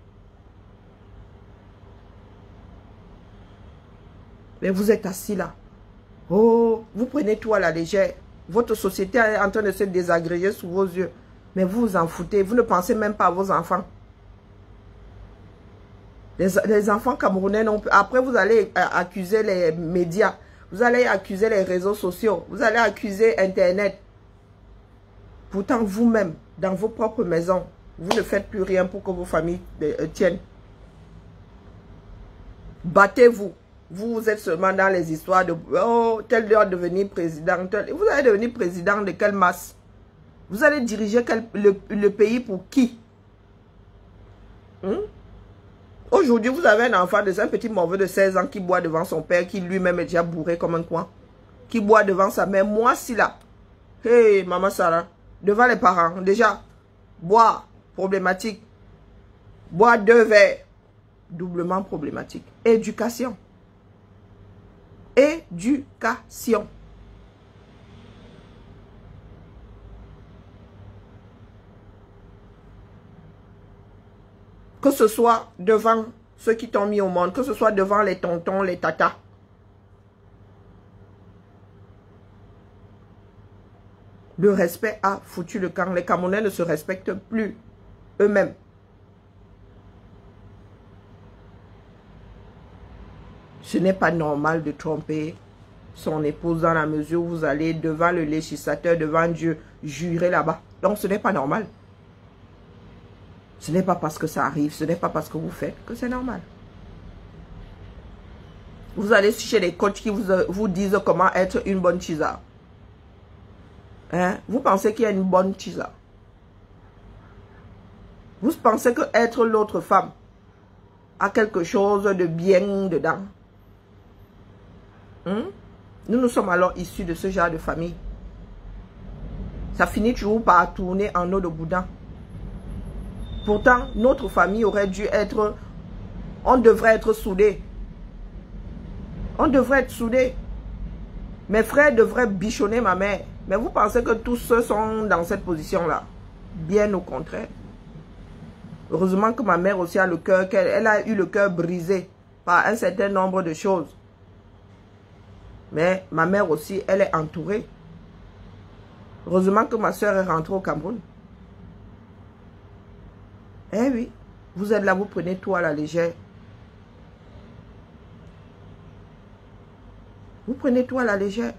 [SPEAKER 1] Mais vous êtes assis là. Oh, vous prenez tout à la légère. Votre société est en train de se désagréger sous vos yeux. Mais vous vous en foutez. Vous ne pensez même pas à vos enfants. Les, enfants camerounais, non, après vous allez euh, accuser les médias. Vous allez accuser les réseaux sociaux. Vous allez accuser Internet. Pourtant, vous-même, dans vos propres maisons, vous ne faites plus rien pour que vos familles euh, tiennent. Battez-vous. Vous, êtes seulement dans les histoires de « Oh, tel doit devenir président. Vous allez devenir président de quelle masse? Vous allez diriger le, pays pour qui? Hmm? Aujourd'hui, vous avez un enfant de un petit mauvais de 16 ans qui boit devant son père, qui lui-même est déjà bourré comme un coin. Qui boit devant sa mère. Moi, si là. Hey, maman Sarah. Devant les parents. Déjà, boire, problématique. Boire deux verres, doublement problématique. Éducation éducation. Que ce soit devant ceux qui t'ont mis au monde, que ce soit devant les tontons, les tatas. Le respect a foutu le camp. Les Camerounais ne se respectent plus eux-mêmes. Ce n'est pas normal de tromper son épouse dans la mesure où vous allez devant le législateur, devant Dieu, jurer là-bas. Donc ce n'est pas normal. Ce n'est pas parce que ça arrive, ce n'est pas parce que vous faites que c'est normal. Vous allez chez les coachs qui vous, vous disent comment être une bonne chisa. Hein? Vous pensez qu'il y a une bonne chisa. Vous pensez que être l'autre femme a quelque chose de bien dedans. Hmm? Nous, nous sommes alors issus de ce genre de famille. Ça finit toujours par tourner en eau de boudin. Pourtant, notre famille aurait dû être... On devrait être soudés. On devrait être soudés. Mes frères devraient bichonner ma mère. Mais vous pensez que tous ceux sont dans cette position-là? Bien au contraire. Heureusement que ma mère aussi a le cœur, qu'elle a eu le cœur brisé par un certain nombre de choses. Mais ma mère aussi, elle est entourée. Heureusement que ma soeur est rentrée au Cameroun. Eh oui, vous êtes là, vous prenez tout à la légère. Vous prenez tout à la légère.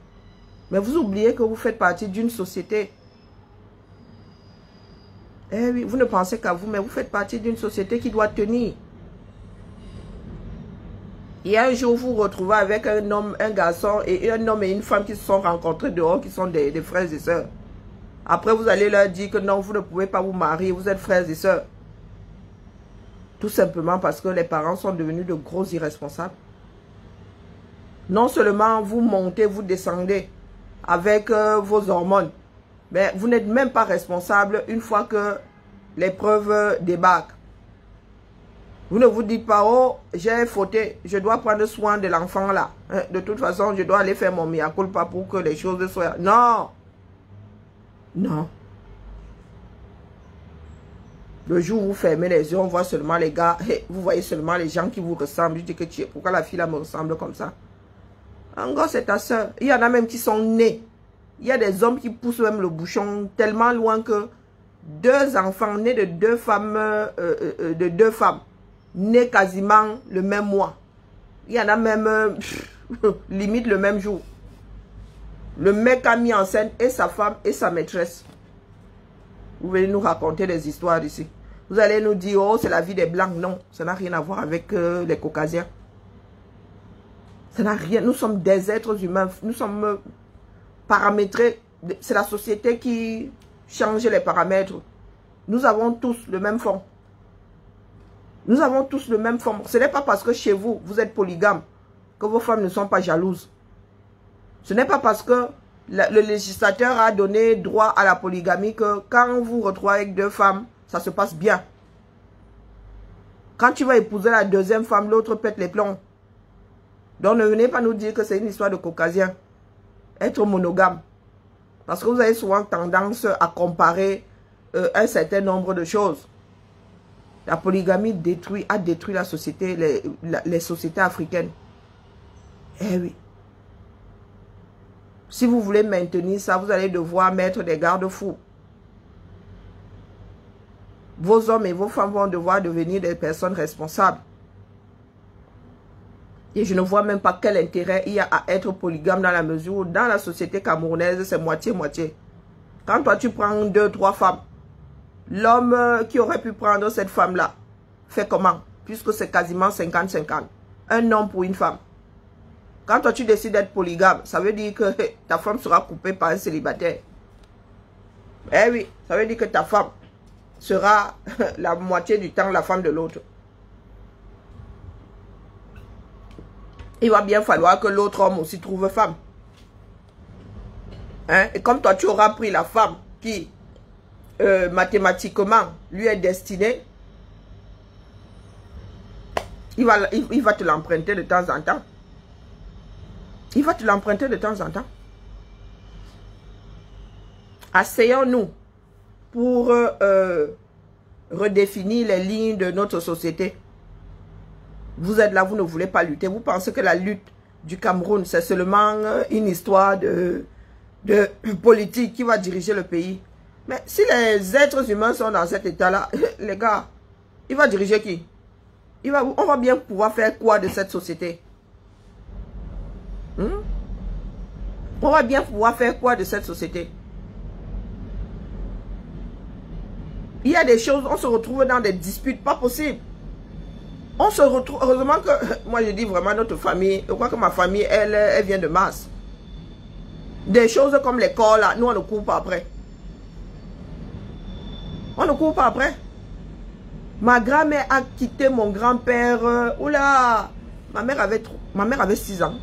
[SPEAKER 1] Mais vous oubliez que vous faites partie d'une société. Eh oui, vous ne pensez qu'à vous, mais vous faites partie d'une société qui doit tenir. Et un jour, vous vous retrouvez avec un homme, un garçon et un homme et une femme qui se sont rencontrés dehors, qui sont des, frères et sœurs. Après, vous allez leur dire que non, vous ne pouvez pas vous marier, vous êtes frères et sœurs. Tout simplement parce que les parents sont devenus de gros irresponsables. Non seulement vous montez, vous descendez avec euh, vos hormones, mais vous n'êtes même pas responsable une fois que l'épreuve débarque. Vous ne vous dites pas, oh, j'ai fauté, je dois prendre soin de l'enfant là. Hein, de toute façon, je dois aller faire mon mea culpa pour que les choses soient... Non. Non. Le jour où vous fermez les yeux, on voit seulement les gars, vous voyez seulement les gens qui vous ressemblent. Je dis que tu es, pourquoi la fille là me ressemble comme ça? Encore c'est ta soeur. Il y en a même qui sont nés. Il y a des hommes qui poussent même le bouchon tellement loin que deux enfants nés de deux femmes, euh, euh, euh, de deux femmes, né quasiment le même mois. Il y en a même limite le même jour. Le mec a mis en scène et sa femme et sa maîtresse. Vous venez nous raconter des histoires ici. Vous allez nous dire, oh, c'est la vie des Blancs. Non, ça n'a rien à voir avec euh, les Caucasiens. Ça n'a rien. Nous sommes des êtres humains. Nous sommes euh, paramétrés. C'est la société qui change les paramètres. Nous avons tous le même fond. Nous avons tous le même forme. Ce n'est pas parce que chez vous, vous êtes polygame, que vos femmes ne sont pas jalouses. Ce n'est pas parce que le législateur a donné droit à la polygamie que quand vous retrouvez avec deux femmes, ça se passe bien. Quand tu vas épouser la deuxième femme, l'autre pète les plombs. Donc ne venez pas nous dire que c'est une histoire de caucasien. Être monogame. Parce que vous avez souvent tendance à comparer euh, un certain nombre de choses. La polygamie a détruit la société, les sociétés africaines. Eh oui. Si vous voulez maintenir ça, vous allez devoir mettre des garde-fous. Vos hommes et vos femmes vont devoir devenir des personnes responsables. Et je ne vois même pas quel intérêt il y a à être polygame dans la mesure où dans la société camerounaise, c'est moitié-moitié. Quand toi tu prends deux, trois femmes, l'homme qui aurait pu prendre cette femme-là fait comment? Puisque c'est quasiment 50-50. Un homme pour une femme. Quand toi tu décides d'être polygame, ça veut dire que ta femme sera coupée par un célibataire. Eh oui, ça veut dire que ta femme sera la moitié du temps la femme de l'autre. il va bien falloir que l'autre homme aussi trouve femme. Hein? Et comme toi, tu auras pris la femme qui, euh, mathématiquement, lui est destinée, il va, il, va te l'emprunter de temps en temps. Il va te l'emprunter de temps en temps. Asseyons-nous pour euh, euh, redéfinir les lignes de notre société. Vous êtes là, vous ne voulez pas lutter. Vous pensez que la lutte du Cameroun, c'est seulement euh, une histoire de, politique qui va diriger le pays. Mais si les êtres humains sont dans cet état-là, les gars, il va diriger qui? Il va, On va bien pouvoir faire quoi de cette société? On va bien pouvoir faire quoi de cette société? Il y a des choses, on se retrouve dans des disputes pas possibles. On se retrouve, heureusement que, moi je dis vraiment notre famille, je crois que ma famille, elle, elle vient de masse. Des choses comme l'école, nous on ne court pas après. On ne court pas après. Ma grand-mère a quitté mon grand-père. Euh, oula, ma mère avait ma mère avait 6 ans.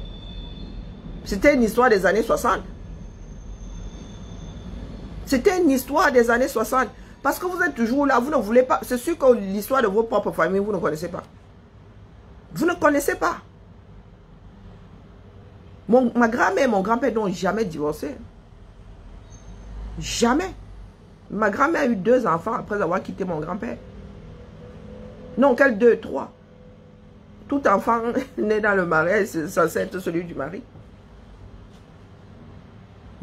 [SPEAKER 1] C'était une histoire des années 60. C'était une histoire des années 60. Parce que vous êtes toujours là, vous ne voulez pas. C'est sûr que l'histoire de vos propres familles, vous ne connaissez pas. Vous ne connaissez pas. Mon, ma grand-mère et mon grand-père n'ont jamais divorcé. Jamais. Ma grand-mère a eu deux enfants après avoir quitté mon grand-père. Non, quel deux, trois. Tout enfant né dans le mariage, c'est censé être celui du mari.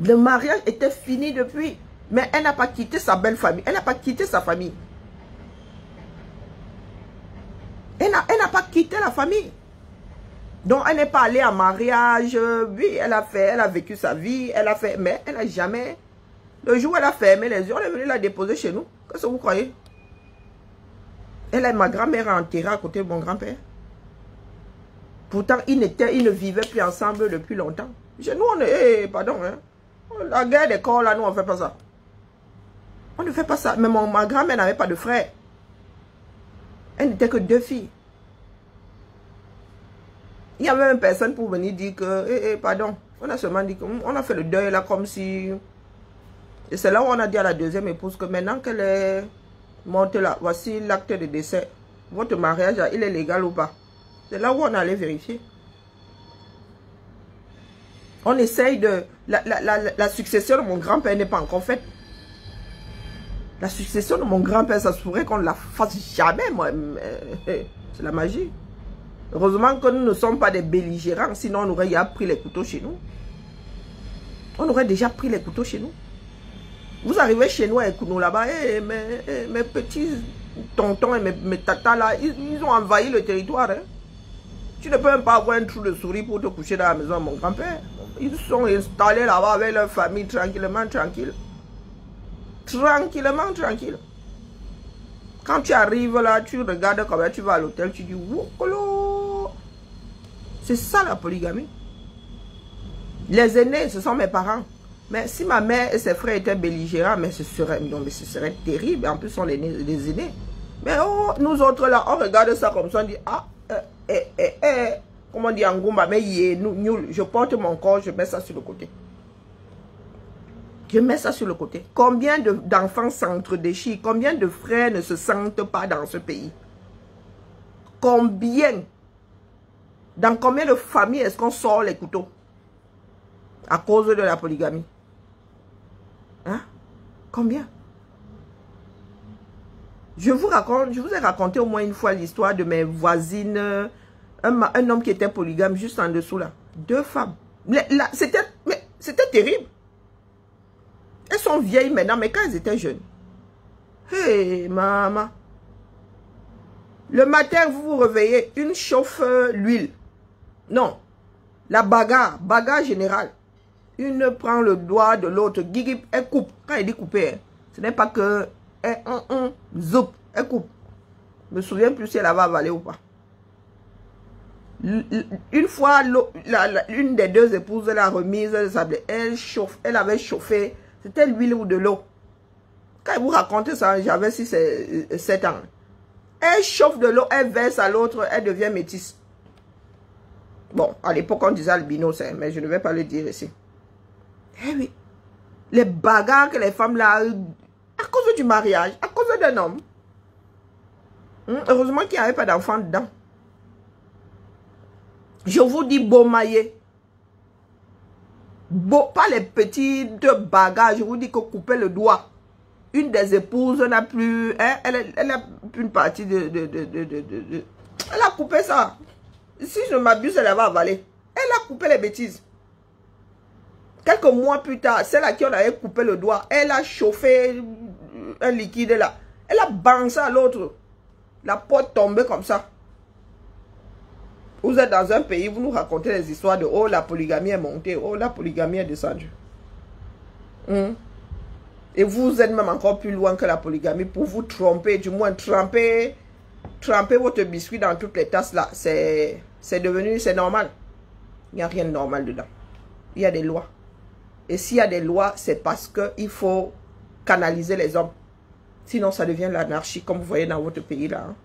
[SPEAKER 1] Le mariage était fini depuis. Mais elle n'a pas quitté sa belle famille. Elle n'a pas quitté sa famille. Elle n'a pas quitté la famille. Donc, elle n'est pas allée en mariage. Oui, elle a fait, elle a vécu sa vie, elle a fait, mais elle n'a jamais... Le jour où elle a fermé les yeux, on est venu la déposer chez nous. Qu'est-ce que vous croyez? Elle est ma grand-mère enterrée à côté de mon grand-père. Pourtant, ils, ils ne vivaient plus ensemble depuis longtemps. Chez nous, on est... Eh, pardon, hein. La guerre des corps, là, nous, on ne fait pas ça. On ne fait pas ça. Mais mon, ma grand-mère n'avait pas de frère. Elle n'était que deux filles. Il y avait une personne pour venir dire que, eh, eh, pardon, on a seulement dit qu'on a fait le deuil là comme si... Et c'est là où on a dit à la deuxième épouse que maintenant qu'elle est morte là, voici l'acte de décès. Votre mariage, il est légal ou pas? C'est là où on allait vérifier. On essaye de... La, succession de mon grand-père n'est pas encore faite. La succession de mon grand-père, ça se pourrait qu'on ne la fasse jamais, moi. C'est la magie. Heureusement que nous ne sommes pas des belligérants, sinon on aurait déjà pris les couteaux chez nous. On aurait déjà pris les couteaux chez nous. Vous arrivez chez nous avec nous là-bas, et eh, mes, petits tontons et mes, tatas là, ils, ont envahi le territoire. Hein. Tu ne peux même pas avoir un trou de souris pour te coucher dans la maison mon grand-père. Ils sont installés là-bas avec leur famille tranquillement, tranquille. Tranquillement, tranquille. Quand tu arrives là, tu regardes comment tu vas à l'hôtel, tu dis, C'est ça la polygamie. Les aînés, ce sont mes parents. Mais si ma mère et ses frères étaient belligérants, mais ce serait, non, mais ce serait terrible. En plus, on est les aînés. Mais oh, nous autres là, on regarde ça comme ça, on dit, ah, eh, eh, eh, comment on dit en Goumba, mais je porte mon corps, je mets ça sur le côté. Je mets ça sur le côté. Combien d'enfants s'entre-déchirent? Combien de frères ne se sentent pas dans ce pays? Combien, dans combien de familles est-ce qu'on sort les couteaux? À cause de la polygamie. Hein? Combien? Je vous raconte, je vous ai raconté au moins une fois l'histoire de mes voisines, un, homme qui était polygame juste en dessous là. Deux femmes. C'était terrible. Elles sont vieilles maintenant, mais quand elles étaient jeunes. Hé, maman. Le matin, vous vous réveillez, une chauffe l'huile. Non. La bagarre, bagarre générale. Une prend le doigt de l'autre, elle coupe. Quand elle dit couper, hein, ce n'est pas que elle, un, zoup, elle coupe. Je me souviens plus si elle avait avalé ou pas. Une fois, l'une des deux épouses la remise, elle, chauffe, elle avait chauffé, c'était l'huile ou de l'eau. Quand elle vous racontez ça, j'avais 6 7 ans. Elle chauffe de l'eau, elle verse à l'autre, elle devient métisse. Bon, à l'époque, on disait albinos, mais je ne vais pas le dire ici. Eh oui. Les bagarres que les femmes là, à cause du mariage, à cause d'un homme. Hmm, heureusement qu'il n'y avait pas d'enfant dedans. Je vous dis beau maillet. Beau, pas les petits de bagarres. Je vous dis que couper le doigt. Une des épouses n'a plus... Hein, elle, elle, a une partie de, de, de, de, Elle a coupé ça. Si je m'abuse, elle va avaler. Elle a coupé les bêtises. Quelques mois plus tard, celle à qui on avait coupé le doigt, elle a chauffé un liquide là. Elle a balancé à l'autre. La porte tombée comme ça. Vous êtes dans un pays, vous nous racontez les histoires de « Oh, la polygamie est montée. Oh, la polygamie est descendue. Hmm? Et vous êtes même encore plus loin que la polygamie pour vous tromper, du moins tremper, tremper votre biscuit dans toutes les tasses là. C'est devenu, c'est normal. Il n'y a rien de normal dedans. Il y a des lois. Et s'il y a des lois, c'est parce qu'il faut canaliser les hommes. Sinon, ça devient l'anarchie, comme vous voyez dans votre pays là. Hein.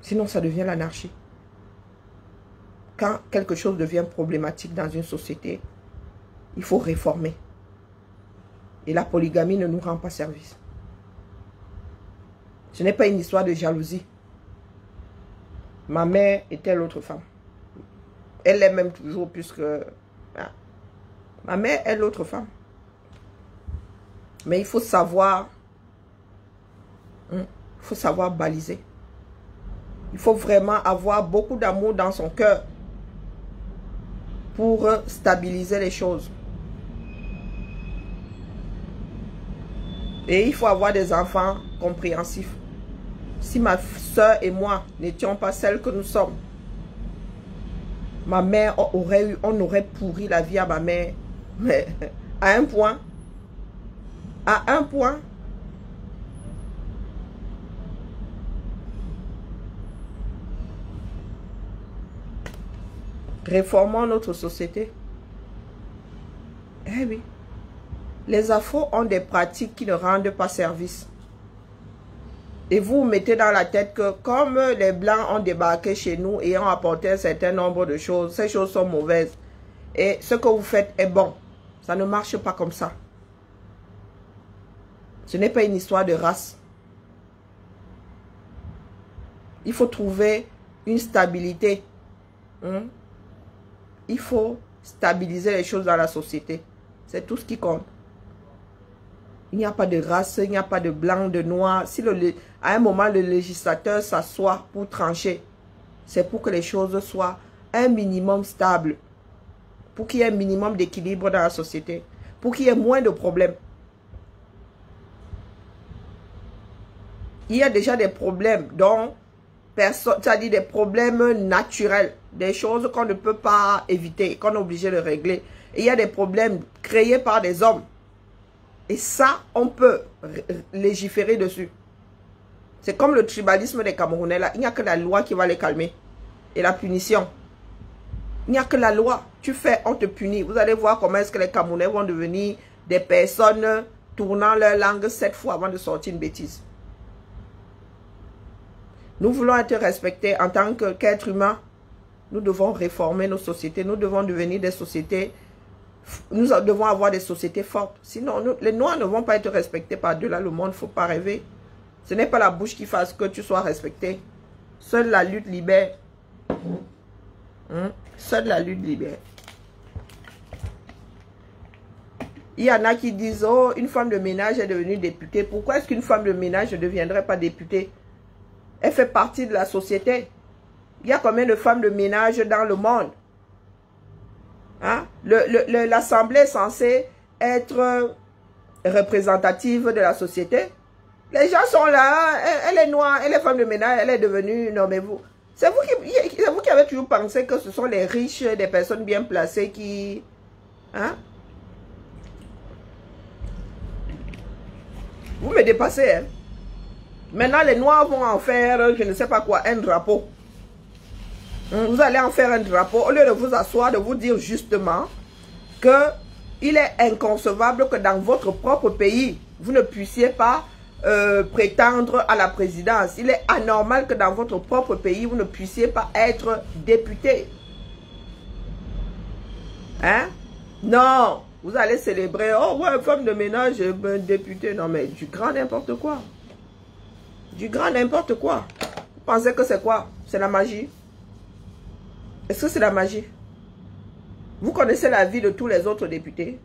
[SPEAKER 1] Sinon, ça devient l'anarchie. Quand quelque chose devient problématique dans une société, il faut réformer. Et la polygamie ne nous rend pas service. Ce n'est pas une histoire de jalousie. Ma mère était l'autre femme. Elle est même toujours puisque... Ma mère est l'autre femme. Mais il faut savoir, hein, faut savoir baliser. Il faut vraiment avoir beaucoup d'amour dans son cœur pour stabiliser les choses. Et il faut avoir des enfants compréhensifs. Si ma soeur et moi n'étions pas celles que nous sommes, ma mère aurait eu, on aurait pourri la vie à ma mère. Mais à un point, à un point. Réformons notre société. Eh oui. Les afro ont des pratiques qui ne rendent pas service. Et vous mettez dans la tête que comme les Blancs ont débarqué chez nous et ont apporté un certain nombre de choses, ces choses sont mauvaises. Et ce que vous faites est bon. Ça ne marche pas comme ça. Ce n'est pas une histoire de race. Il faut trouver une stabilité. Hein? Il faut stabiliser les choses dans la société. C'est tout ce qui compte. Il n'y a pas de race, il n'y a pas de blanc, de noir. Si le, à un moment le législateur s'assoit pour trancher, c'est pour que les choses soient un minimum stables. Pour qu'il y ait un minimum d'équilibre dans la société. Pour qu'il y ait moins de problèmes. il y a déjà des problèmes dont personne, des problèmes naturels, des choses qu'on ne peut pas éviter, qu'on est obligé de régler. il y a des problèmes créés par des hommes. Et ça, on peut légiférer dessus. C'est comme le tribalisme des Camerounais. Là. Il n'y a que la loi qui va les calmer. Et la punition. Il n'y a que la loi. Tu fais, on te punit. Vous allez voir comment est-ce que les Camerounais vont devenir des personnes tournant leur langue sept fois avant de sortir une bêtise. Nous voulons être respectés en tant qu'êtres humains. Nous devons réformer nos sociétés. Nous devons devenir des sociétés. Nous devons avoir des sociétés fortes. Sinon, les Noirs ne vont pas être respectés par-delà le monde. Il ne faut pas rêver. Ce n'est pas la bouche qui fasse que tu sois respecté. Seule la lutte libère. Hmm? Seule la lutte libère. Il y en a qui disent, oh, une femme de ménage est devenue députée. Pourquoi est-ce qu'une femme de ménage ne deviendrait pas députée? Elle fait partie de la société. Il y a combien de femmes de ménage dans le monde? Hein? L'Assemblée est censée être représentative de la société. Les gens sont là, elle, est noire, elle est femme de ménage, elle est devenue... Non mais vous, c'est vous, qui, vous qui avez toujours pensé que ce sont les riches, des personnes bien placées qui... Hein? Vous me dépassez, hein? Maintenant, les Noirs vont en faire, je ne sais pas quoi, un drapeau. Hein, vous allez en faire un drapeau. Au lieu de vous asseoir, de vous dire justement que il est inconcevable que dans votre propre pays, vous ne puissiez pas euh, prétendre à la présidence. Il est anormal que dans votre propre pays, vous ne puissiez pas être député. Hein? Non. Vous allez célébrer, oh ouais, femme de ménage, ben, député. Non, mais du grand n'importe quoi. Du grand n'importe quoi. Vous pensez que c'est quoi? C'est la magie Est-ce que c'est la magie? Vous connaissez la vie de tous les autres députés?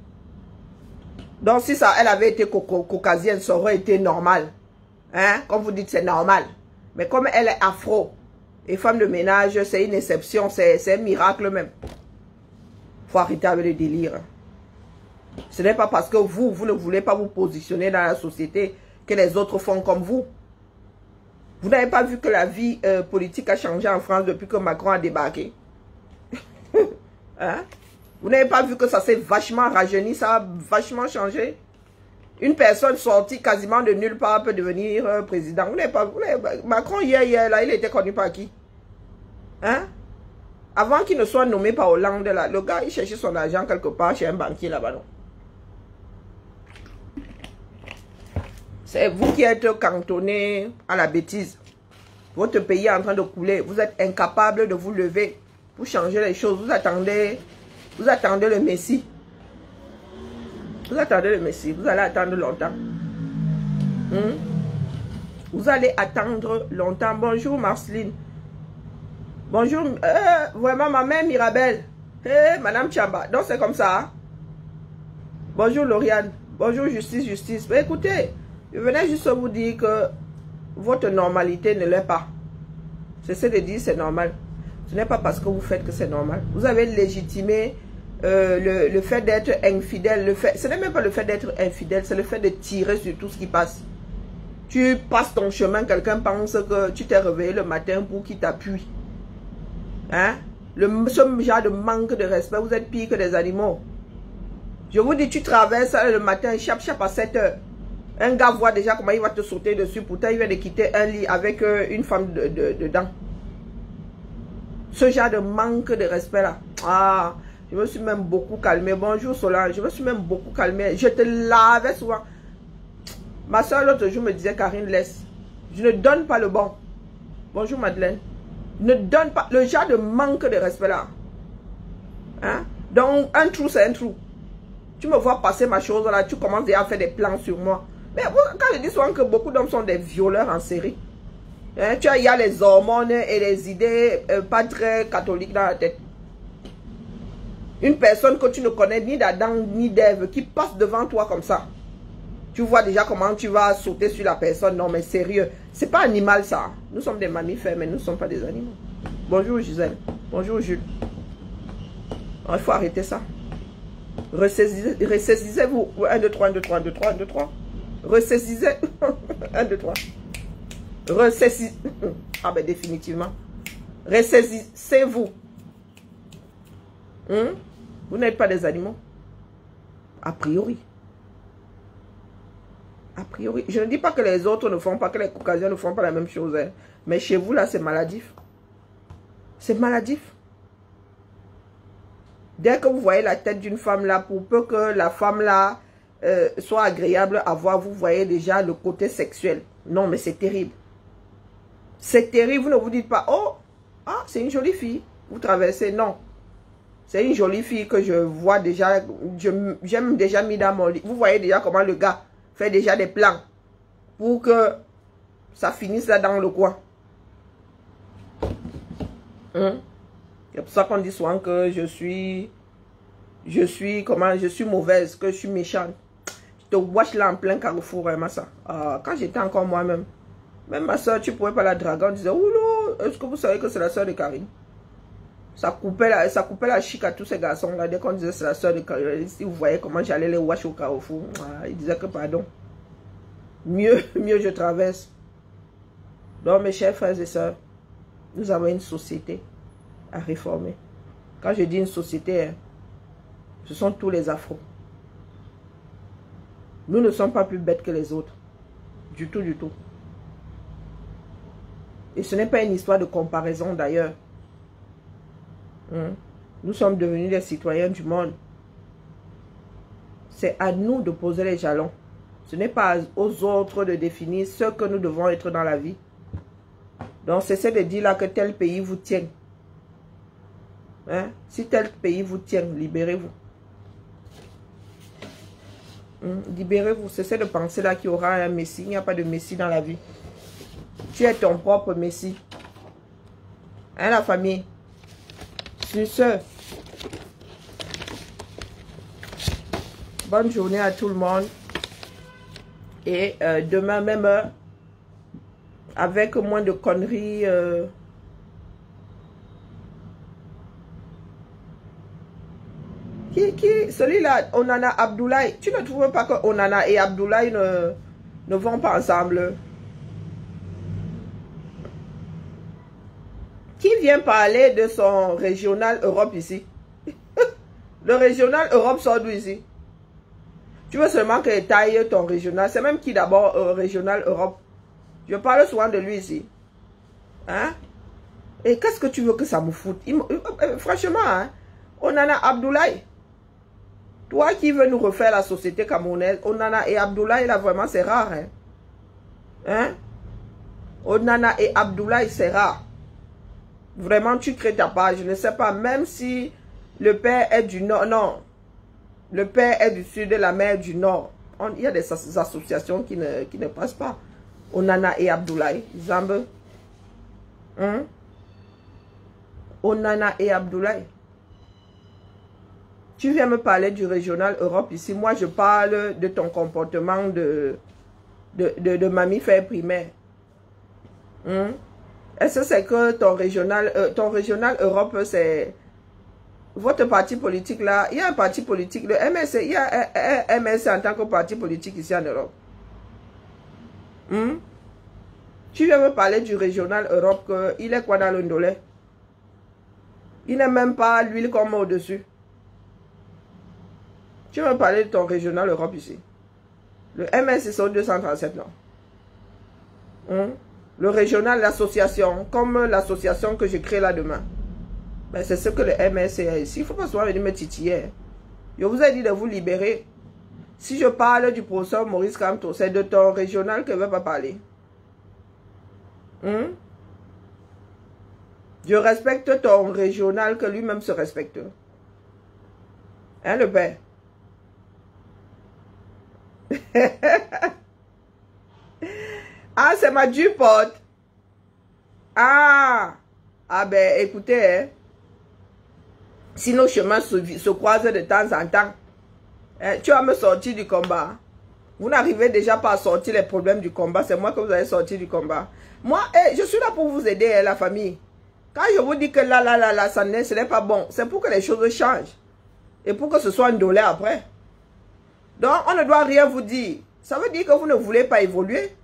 [SPEAKER 1] Donc si ça, elle avait été caucasienne, ça aurait été normal. Hein? Comme vous dites, c'est normal. Mais comme elle est afro et femme de ménage, c'est une exception, c'est un miracle même. faut arrêter avec le délire. Ce n'est pas parce que vous, vous ne voulez pas vous positionner dans la société que les autres font comme vous. Vous n'avez pas vu que la vie euh, politique a changé en France depuis que Macron a débarqué. hein? Vous n'avez pas vu que ça s'est vachement rajeuni, ça a vachement changé. Une personne sortie quasiment de nulle part peut devenir euh, président. Vous n'avez pas, Macron hier, hier, là, il était connu par qui? Hein? Avant qu'il ne soit nommé par Hollande, là, le gars, il cherchait son argent quelque part chez un banquier là-bas, non? C'est vous qui êtes cantonné à la bêtise. Votre pays est en train de couler. Vous êtes incapable de vous lever pour changer les choses. Vous attendez, vous attendez le Messie. Vous attendez le Messie. Vous allez attendre longtemps. Hmm? Vous allez attendre longtemps. Bonjour Marceline. Bonjour. Euh, vraiment ma mère Mirabelle. Hey, Madame Chamba. Donc c'est comme ça. Hein? Bonjour Lauriane. Bonjour Justice, Justice. écoutez, je venais juste vous dire que votre normalité ne l'est pas. C'est ce de dire c'est normal. Ce n'est pas parce que vous faites que c'est normal. Vous avez légitimé euh, le, fait d'être infidèle. Le fait, ce n'est même pas le fait d'être infidèle, c'est le fait de tirer sur tout ce qui passe. Tu passes ton chemin, quelqu'un pense que tu t'es réveillé le matin pour qu'il t'appuie. Hein? Le, ce genre de manque de respect, vous êtes pire que des animaux. Je vous dis, tu traverses le matin, chap chap à 7 heures. Un gars voit déjà comment il va te sauter dessus. Pourtant, il vient de quitter un lit avec euh, une femme dedans. Ce genre de manque de respect là. Ah, je me suis même beaucoup calmé. Bonjour Solange, je me suis même beaucoup calmé. Je te lavais souvent. Ma soeur l'autre jour me disait, Karine, laisse. Je ne donne pas le bon. Bonjour Madeleine. Ne donne pas le genre de manque de respect là. Hein? Donc, un trou, c'est un trou. Tu me vois passer ma chose là, tu commences déjà à faire des plans sur moi. Mais quand je dis souvent que beaucoup d'hommes sont des violeurs en série, hein, tu as, il y a les hormones et les idées euh, pas très catholiques dans la tête. Une personne que tu ne connais ni d'Adam ni d'Ève qui passe devant toi comme ça. Tu vois déjà comment tu vas sauter sur la personne. Non mais sérieux, c'est pas animal ça. Nous sommes des mammifères mais nous ne sommes pas des animaux. Bonjour Gisèle. Bonjour Jules. Il faut arrêter ça. Ressaisissez-vous. 1, 2, 3, 1, 2, 3, 1, 2, 3, 1, 2, 3. Ressaisissez. 1, 2, 3. Ressaisissez. Ah ben définitivement. Ressaisissez-vous. Hmm? Vous n'êtes pas des animaux. A priori. A priori. Je ne dis pas que les autres ne font pas, que les caucasiens ne font pas la même chose. Hein. Mais chez vous, là, c'est maladif. C'est maladif. Dès que vous voyez la tête d'une femme là, pour peu que la femme là euh, soit agréable à voir, vous voyez déjà le côté sexuel. Non, mais c'est terrible. C'est terrible, vous ne vous dites pas, oh, ah, c'est une jolie fille. Vous traversez, non. C'est une jolie fille que je vois déjà, j'aime déjà mis dans mon lit. Vous voyez déjà comment le gars fait déjà des plans pour que ça finisse là dans le coin. Hein? C'est pour ça qu'on dit souvent que je suis, je suis, comment, je suis mauvaise, que je suis méchante. Je te watch là en plein carrefour, hein, ça. Ah, quand j'étais encore moi-même, même ma soeur, tu pouvais pas la draguer, on disait, oulou, est-ce que vous savez que c'est la soeur de Karine? Ça coupait, la, ça coupait la chic à tous ces garçons-là. Dès qu'on disait c'est la soeur de Karine, si vous voyez comment j'allais les watch au carrefour, ils disaient que pardon. Mieux, mieux je traverse. Donc, mes chers frères et sœurs, nous avons une société à réformer. Quand je dis une société, hein, ce sont tous les afros. Nous ne sommes pas plus bêtes que les autres. Du tout, du tout. Et ce n'est pas une histoire de comparaison d'ailleurs. Hein? Nous sommes devenus des citoyens du monde. C'est à nous de poser les jalons. Ce n'est pas aux autres de définir ce que nous devons être dans la vie. Donc, cessez de dire là que tel pays vous tient. Hein? Si tel pays vous tient, libérez-vous. Hein? Libérez-vous. Cessez de penser là qu'il y aura un messie. Il n'y a pas de messie dans la vie. Tu es ton propre messie. Hein, la famille? Sur ce, bonne journée à tout le monde. Et euh, demain même heure, avec moins de conneries. Euh, qui, qui, celui-là, Onana Abdoulaye, tu ne trouves pas que Onana et Abdoulaye ne, ne vont pas ensemble? Qui vient parler de son régional Europe ici? Le régional Europe sort d'où ici? Tu veux seulement que taille ton régional. C'est même qui d'abord euh, régional Europe? Je parle souvent de lui ici. Hein? Et qu'est-ce que tu veux que ça me foute? Euh, euh, Franchement, hein, on Abdoulaye. Toi qui veux nous refaire la société camerounaise, Onana et Abdoulaye, là, vraiment, c'est rare. Hein? hein? Onana et Abdoulaye, c'est rare. Vraiment, tu crées ta page. Je ne sais pas, même si le père est du nord, non. Le père est du sud de la mer du nord. il y a des associations qui ne, qui ne passent pas. Onana et Abdoulaye. Zambe. Hein? Onana et Abdoulaye. Tu viens me parler du régional Europe ici. Moi, je parle de ton comportement de, de, de, mammifère primaire. Hein? Est-ce que c'est que ton régional, euh, ton régional Europe, c'est votre parti politique là, il y a un parti politique, le MS, il y a un, MS en tant que parti politique ici en Europe. Hmm? Tu viens me parler du régional Europe, il est quoi dans le? Il n'est même pas l'huile comme au-dessus. Tu veux me parler de ton régional Europe ici? Le MS, c'est 237, non? Hmm? Le régional, l'association, comme l'association que je crée là demain. Ben, c'est ce que le MS est ici. Il ne faut pas souvent venir me titiller. Je vous ai dit de vous libérer. Si je parle du professeur Maurice Camto, c'est de ton régional que je ne vais pas parler. Hmm? Je respecte ton régional que lui-même se respecte. Hein, le père? Ah, c'est ma dupote. Ah. Ah ben, écoutez, hein. si nos chemins se, croisent de temps en temps, hein, tu vas me sortir du combat. Vous n'arrivez déjà pas à sortir les problèmes du combat. C'est moi que vous allez sortir du combat. Moi, eh, je suis là pour vous aider, hein, la famille. Quand je vous dis que là, là, là, là, ça ce n'est pas bon, c'est pour que les choses changent. Et pour que ce soit un dollar après. Donc, on ne doit rien vous dire. Ça veut dire que vous ne voulez pas évoluer.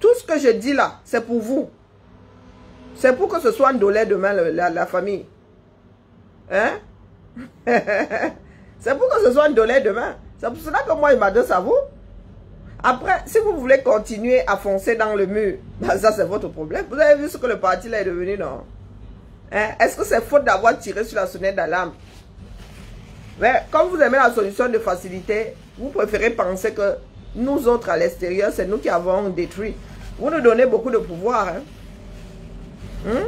[SPEAKER 1] Tout ce que je dis là, c'est pour vous. C'est pour que ce soit un dollar demain, la, famille. Hein? c'est pour que ce soit un dollar demain. C'est pour cela que moi, il m'adresse à vous. Après, si vous voulez continuer à foncer dans le mur, ben ça c'est votre problème. Vous avez vu ce que le parti là est devenu, non? Hein? Est-ce que c'est faute d'avoir tiré sur la sonnette d'alarme? Mais comme vous aimez la solution de facilité, vous préférez penser que nous autres à l'extérieur, c'est nous qui avons détruit. Vous nous donnez beaucoup de pouvoir. Hein? Hmm?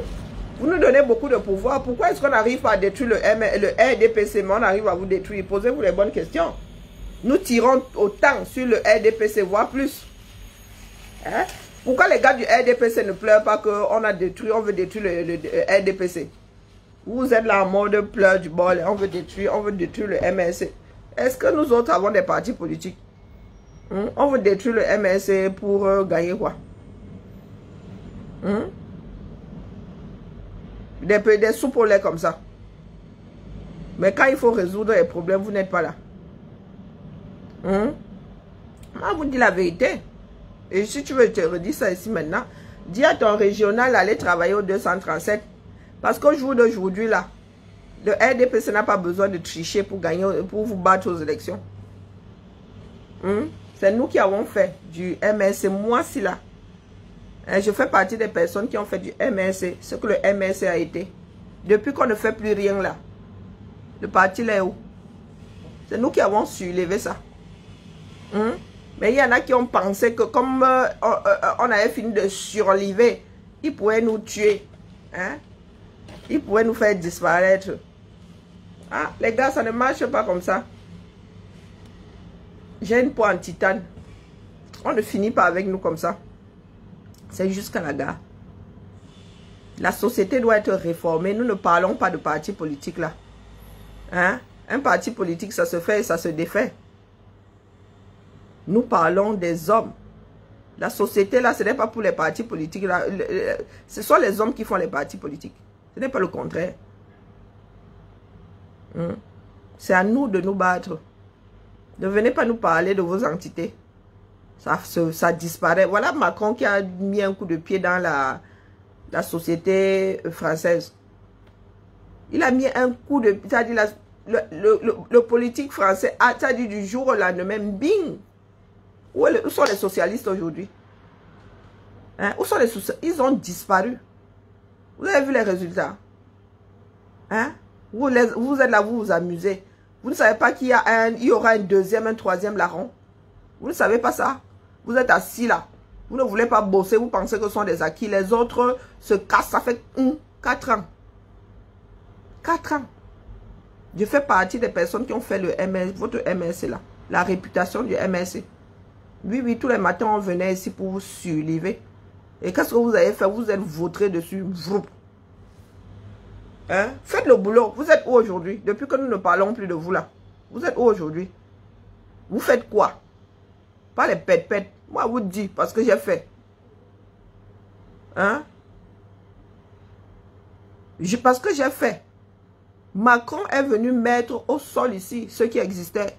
[SPEAKER 1] Vous nous donnez beaucoup de pouvoir. Pourquoi est-ce qu'on n'arrive pas à détruire le, M, le RDPC, mais on arrive à vous détruire Posez-vous les bonnes questions. Nous tirons autant sur le RDPC, voire plus. Hein? Pourquoi les gars du RDPC ne pleurent pas qu'on a détruit, on veut détruire le, RDPC Vous êtes là en mode pleur du bol, on veut détruire, on veut détruire le MSC. Est-ce que nous autres avons des partis politiques? Hein? On veut détruire le MSC pour euh, gagner quoi? Hein? Des, des soupes au lait comme ça. Mais quand il faut résoudre les problèmes, vous n'êtes pas là. Hein? Moi, vous dis la vérité. Et si tu veux, te redis ça ici maintenant. Dis à ton régional d'aller travailler au 237. Parce qu'au jour d'aujourd'hui, là, le RDPC n'a pas besoin de tricher pour gagner, pour vous battre aux élections. Hmm? C'est nous qui avons fait du MSC. Moi, si là. Hein, je fais partie des personnes qui ont fait du MSC. Ce que le MSC a été. Depuis qu'on ne fait plus rien là. Le parti là est où? C'est nous qui avons sulevé ça. Hmm? Mais il y en a qui ont pensé que comme euh, euh, on, avait fini de surliver, ils pourraient nous tuer. Hein? Ils pourraient nous faire disparaître. Ah, les gars, ça ne marche pas comme ça. J'ai une peau en titane. On ne finit pas avec nous comme ça. C'est jusqu'à la gare. La société doit être réformée. Nous ne parlons pas de parti politique là. Hein? Un parti politique, ça se fait et ça se défait. Nous parlons des hommes. La société, là, ce n'est pas pour les partis politiques. Ce sont les hommes qui font les partis politiques. Ce n'est pas le contraire. Hmm? C'est à nous de nous battre. Ne venez pas nous parler de vos entités. Ça, ça disparaît. Voilà Macron qui a mis un coup de pied dans la, la société française. Il a mis un coup de... Le, le, le, politique français a, dit du jour au lendemain, bing, où, sont les socialistes aujourd'hui? Hein? Où sont les socialistes Ils ont disparu. Vous avez vu les résultats hein? vous, vous êtes là, vous vous amusez. Vous ne savez pas qu'il y, a un, il y aura un deuxième, un troisième larron. Vous ne savez pas ça. Vous êtes assis là. Vous ne voulez pas bosser. Vous pensez que ce sont des acquis. Les autres se cassent. Ça fait 4 ans. 4 ans. Je fais partie des personnes qui ont fait le MS, votre MSC là. La réputation du MSC. Oui, oui, tous les matins, on venait ici pour vous surlever. Et qu'est-ce que vous avez fait? Vous êtes vautré dessus. Hein? Faites le boulot. Vous êtes où aujourd'hui? Depuis que nous ne parlons plus de vous là. Vous êtes où aujourd'hui? Vous faites quoi? Pas les pètes-pètes. Moi, vous dis parce que j'ai fait. Hein? Parce que j'ai fait. Macron est venu mettre au sol ici ce qui existait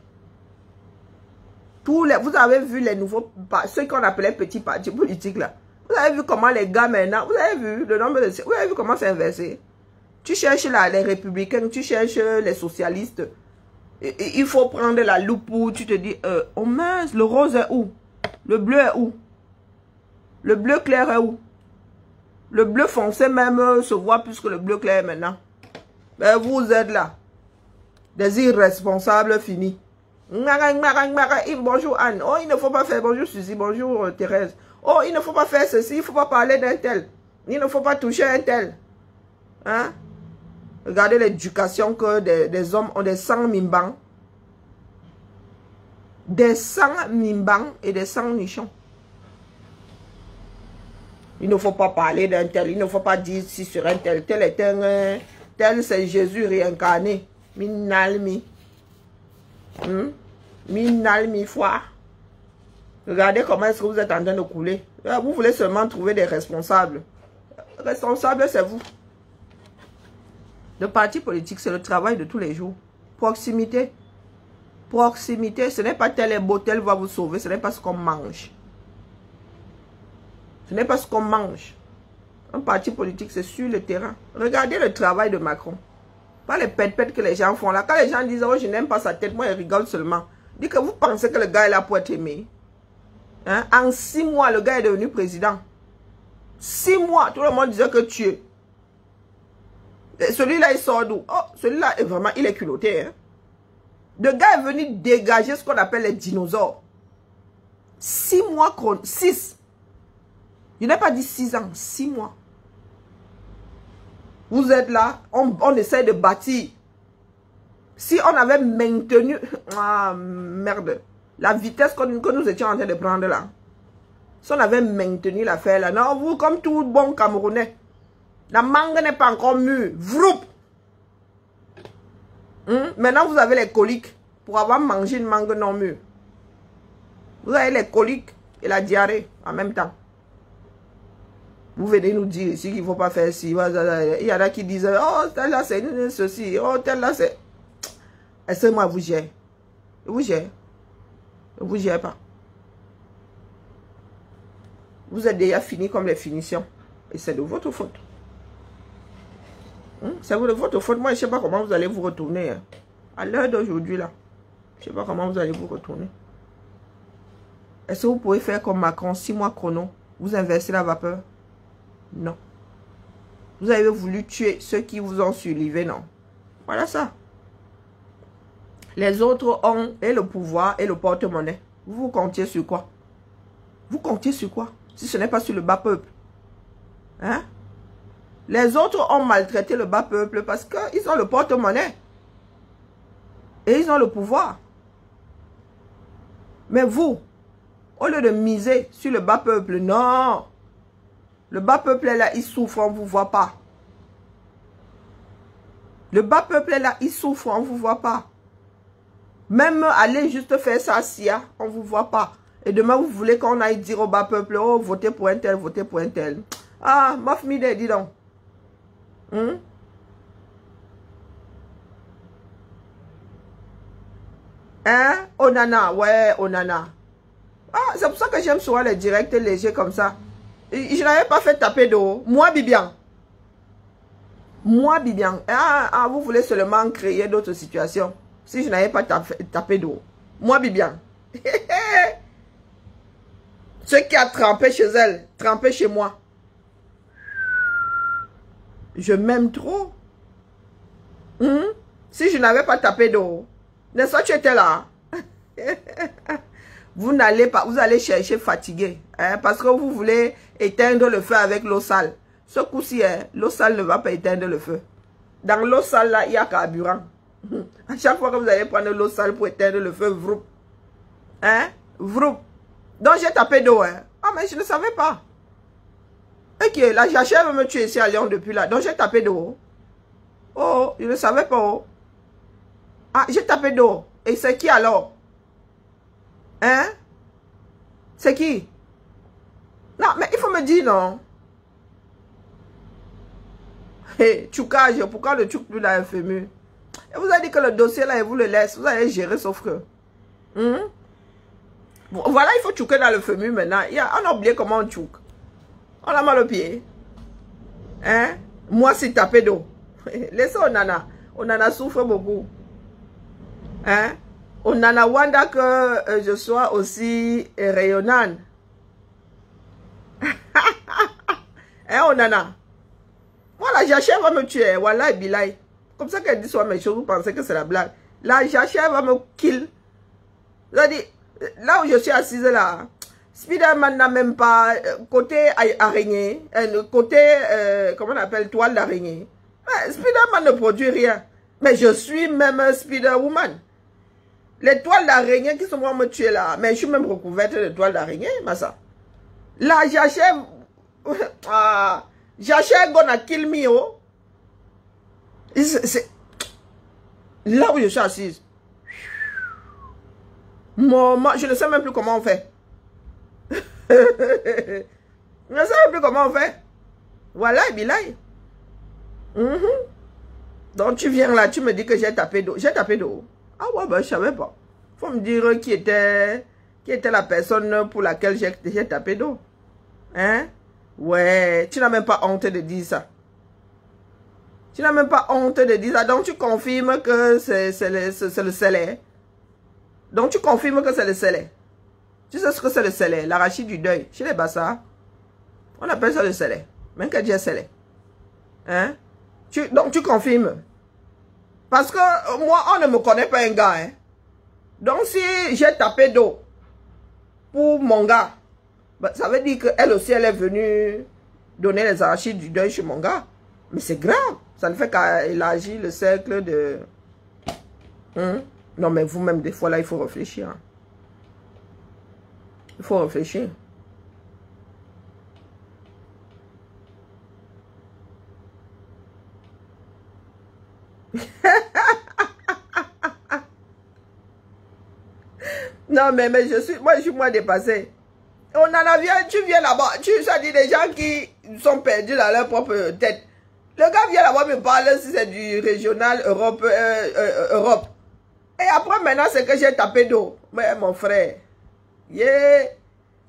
[SPEAKER 1] vous avez vu les nouveaux, ceux qu'on appelait petits partis politiques là. Vous avez vu comment les gars maintenant, vous avez vu le nombre de... Vous avez vu comment c'est inversé. Tu cherches là, les républicains, tu cherches les socialistes. il faut prendre la loupe où tu te dis, euh, oh mince, le rose est où? Le bleu est où? Le bleu clair est où? Le bleu foncé même euh, se voit plus que le bleu clair maintenant. Ben, vous êtes là. Des irresponsables finis. Bonjour Anne. Oh, il ne faut pas faire. Bonjour Suzy. Bonjour euh, Thérèse. Oh, il ne faut pas faire ceci. Il ne faut pas parler d'un tel. Il ne faut pas toucher un tel. Hein? Regardez l'éducation que des, hommes ont des sangs mimbang. Des sangs mimbang et des sangs nichons. Il ne faut pas parler d'un tel. Il ne faut pas dire si sur un tel. Tel est un... Euh, tel c'est Jésus réincarné. Minalmi. Hmm? Minal, mi foi. Regardez comment est-ce que vous êtes en train de couler. Ah, vous voulez seulement trouver des responsables. Responsable, c'est vous. Le parti politique, c'est le travail de tous les jours. Proximité. Proximité, ce n'est pas tel et beau, tel va vous sauver. Ce n'est pas ce qu'on mange. Ce n'est pas ce qu'on mange. Un parti politique, c'est sur le terrain. Regardez le travail de Macron. Pas les pètes-pètes que les gens font là. Quand les gens disent, oh, je n'aime pas sa tête, moi, ils rigolent seulement. Dit que vous pensez que le gars est là pour être aimé. Hein? En six mois, le gars est devenu président. Six mois, tout le monde disait que tu es. Celui-là, il sort d'où? Oh, celui-là, vraiment, il est culotté. Hein? Le gars est venu dégager ce qu'on appelle les dinosaures. Six mois, six. Je n'ai pas dit six ans, six mois. Vous êtes là, on, on essaie de bâtir. Si on avait maintenu... Ah, merde. La vitesse que nous, étions en train de prendre là. Si on avait maintenu l'affaire là, non, vous, comme tout bon Camerounais, la mangue n'est pas encore mûre. Vroup! Hmm? Maintenant, vous avez les coliques pour avoir mangé une mangue non mûre. Vous avez les coliques et la diarrhée en même temps. Vous venez nous dire ici qu'il ne faut pas faire ci. Il y en a qui disent, oh, tel là c'est ceci, oh, tel là c'est... Est-ce que moi vous gère Vous gère Vous gère pas. Vous êtes déjà fini comme les finitions. Et c'est de votre faute. Hmm? C'est votre faute. Moi, je ne sais pas comment vous allez vous retourner. Hein. À l'heure d'aujourd'hui, là. Je ne sais pas comment vous allez vous retourner. Est-ce que vous pouvez faire comme Macron, six mois chrono, vous inversez la vapeur? Non. Vous avez voulu tuer ceux qui vous ont surlivé, non? Voilà ça. Les autres ont et le pouvoir et le porte-monnaie. Vous, vous comptiez sur quoi? Vous comptiez sur quoi? Si ce n'est pas sur le bas peuple. Hein? Les autres ont maltraité le bas peuple parce qu'ils ont le porte-monnaie. Et ils ont le pouvoir. Mais vous, au lieu de miser sur le bas peuple, non. Le bas peuple est là, il souffre, on ne vous voit pas. Le bas peuple est là, il souffre, on ne vous voit pas. Même aller juste faire ça, sia, on ne vous voit pas. Et demain, vous voulez qu'on aille dire au bas peuple, oh, votez pour un tel, votez pour un tel. Ah, mide, dis donc. Hmm? Hein? Onana, ouais, Onana. Ah, c'est pour ça que j'aime souvent les directs légers comme ça. Je n'avais pas fait taper d'eau. Moi, Bibian. Moi, Bibian. Ah, ah, vous voulez seulement créer d'autres situations. Si je n'avais pas tapé, d'eau. Moi, Bibian. Ce qui a trempé chez elle, trempé chez moi. Je m'aime trop. Hmm? Si je n'avais pas tapé d'eau, n'est-ce pas tu étais là? vous n'allez pas, vous allez chercher fatigué. Hein, parce que vous voulez éteindre le feu avec l'eau sale. Ce coup-ci, hein, l'eau sale ne va pas éteindre le feu. Dans l'eau sale, là, il y a carburant. À chaque fois que vous allez prendre l'eau sale pour éteindre le feu, vroup. Hein? Vroup. Donc j'ai tapé d'eau. Hein. Ah, mais je ne savais pas. Ok, la jachère me tuer ici à Lyon depuis là. Donc j'ai tapé d'eau. Oh, je ne savais pas. Oh. Ah, j'ai tapé d'eau. Et c'est qui alors? Hein? C'est qui? Non, mais il faut me dire non. Hé, hey, pourquoi le tchouk plus la FMU? Et vous avez dit que le dossier là, il vous le laisse. Vous allez gérer sauf que. Hmm? Voilà, il faut tchouker dans le FMU maintenant. Il y a, on a oublié comment on tchouk. On a mal au pied. Hein? Moi, c'est tapé d'eau. Laissez Onana. Onana souffre beaucoup. Hein? Onana Wanda que euh, je sois aussi rayonnante. hein, Onana? Voilà, Jachère va me tuer. Voilà, Bilay. Comme ça qu'elle dit soit mes choses, vous pensez que c'est la blague. Là, Jachère va me kill. Là, là où je suis assise là, Spiderman n'a même pas euh, côté araignée, euh, côté, comment on appelle, toile d'araignée. Spiderman ne produit rien. Mais je suis même Spider-Woman. Les toiles d'araignée qui sont moi me tuer là. Mais je suis même recouverte de toiles d'araignée, ça. Là, j'achète... Ah, j'achète gonna kill me, oh. Là où je suis assise. Moi, je ne sais même plus comment on fait. je ne même plus comment on fait. Voilà, Bilay. Mm Donc tu viens là, tu me dis que j'ai tapé d'eau. J'ai tapé d'eau. Ah ouais, ben, je savais pas. Faut me dire qui était, qui était la personne pour laquelle j'ai tapé d'eau. Hein? Ouais, tu n'as même pas honte de dire ça. Tu n'as même pas honte de dire ça. Donc, tu confirmes que c'est le, le scellé. Donc, tu confirmes que c'est le scellé. Tu sais ce que c'est le scellé? L'arachide du deuil. Chez les bassins, on appelle ça le scellé. Même que Dieu scellé. Hein? Tu, donc, tu confirmes. Parce que moi, on ne me connaît pas un gars. Hein. Donc, si j'ai tapé d'eau pour mon gars, ben, ça veut dire qu'elle aussi, elle est venue donner les archives du deuil chez mon gars. Mais c'est grave. Ça ne fait qu'élargir le cercle de... Hein? Non, mais vous-même, des fois, là, il faut réfléchir. Hein. Il faut réfléchir. non, mais, mais je suis, moi, je suis moins dépassé. On en a vu, tu viens là-bas, tu as dit des gens qui sont perdus dans leur propre tête. Le gars vient là-bas me parle si c'est du régional Europe, euh, euh, Europe. Et après, maintenant, c'est que j'ai tapé d'eau. Mais mon frère, yeah.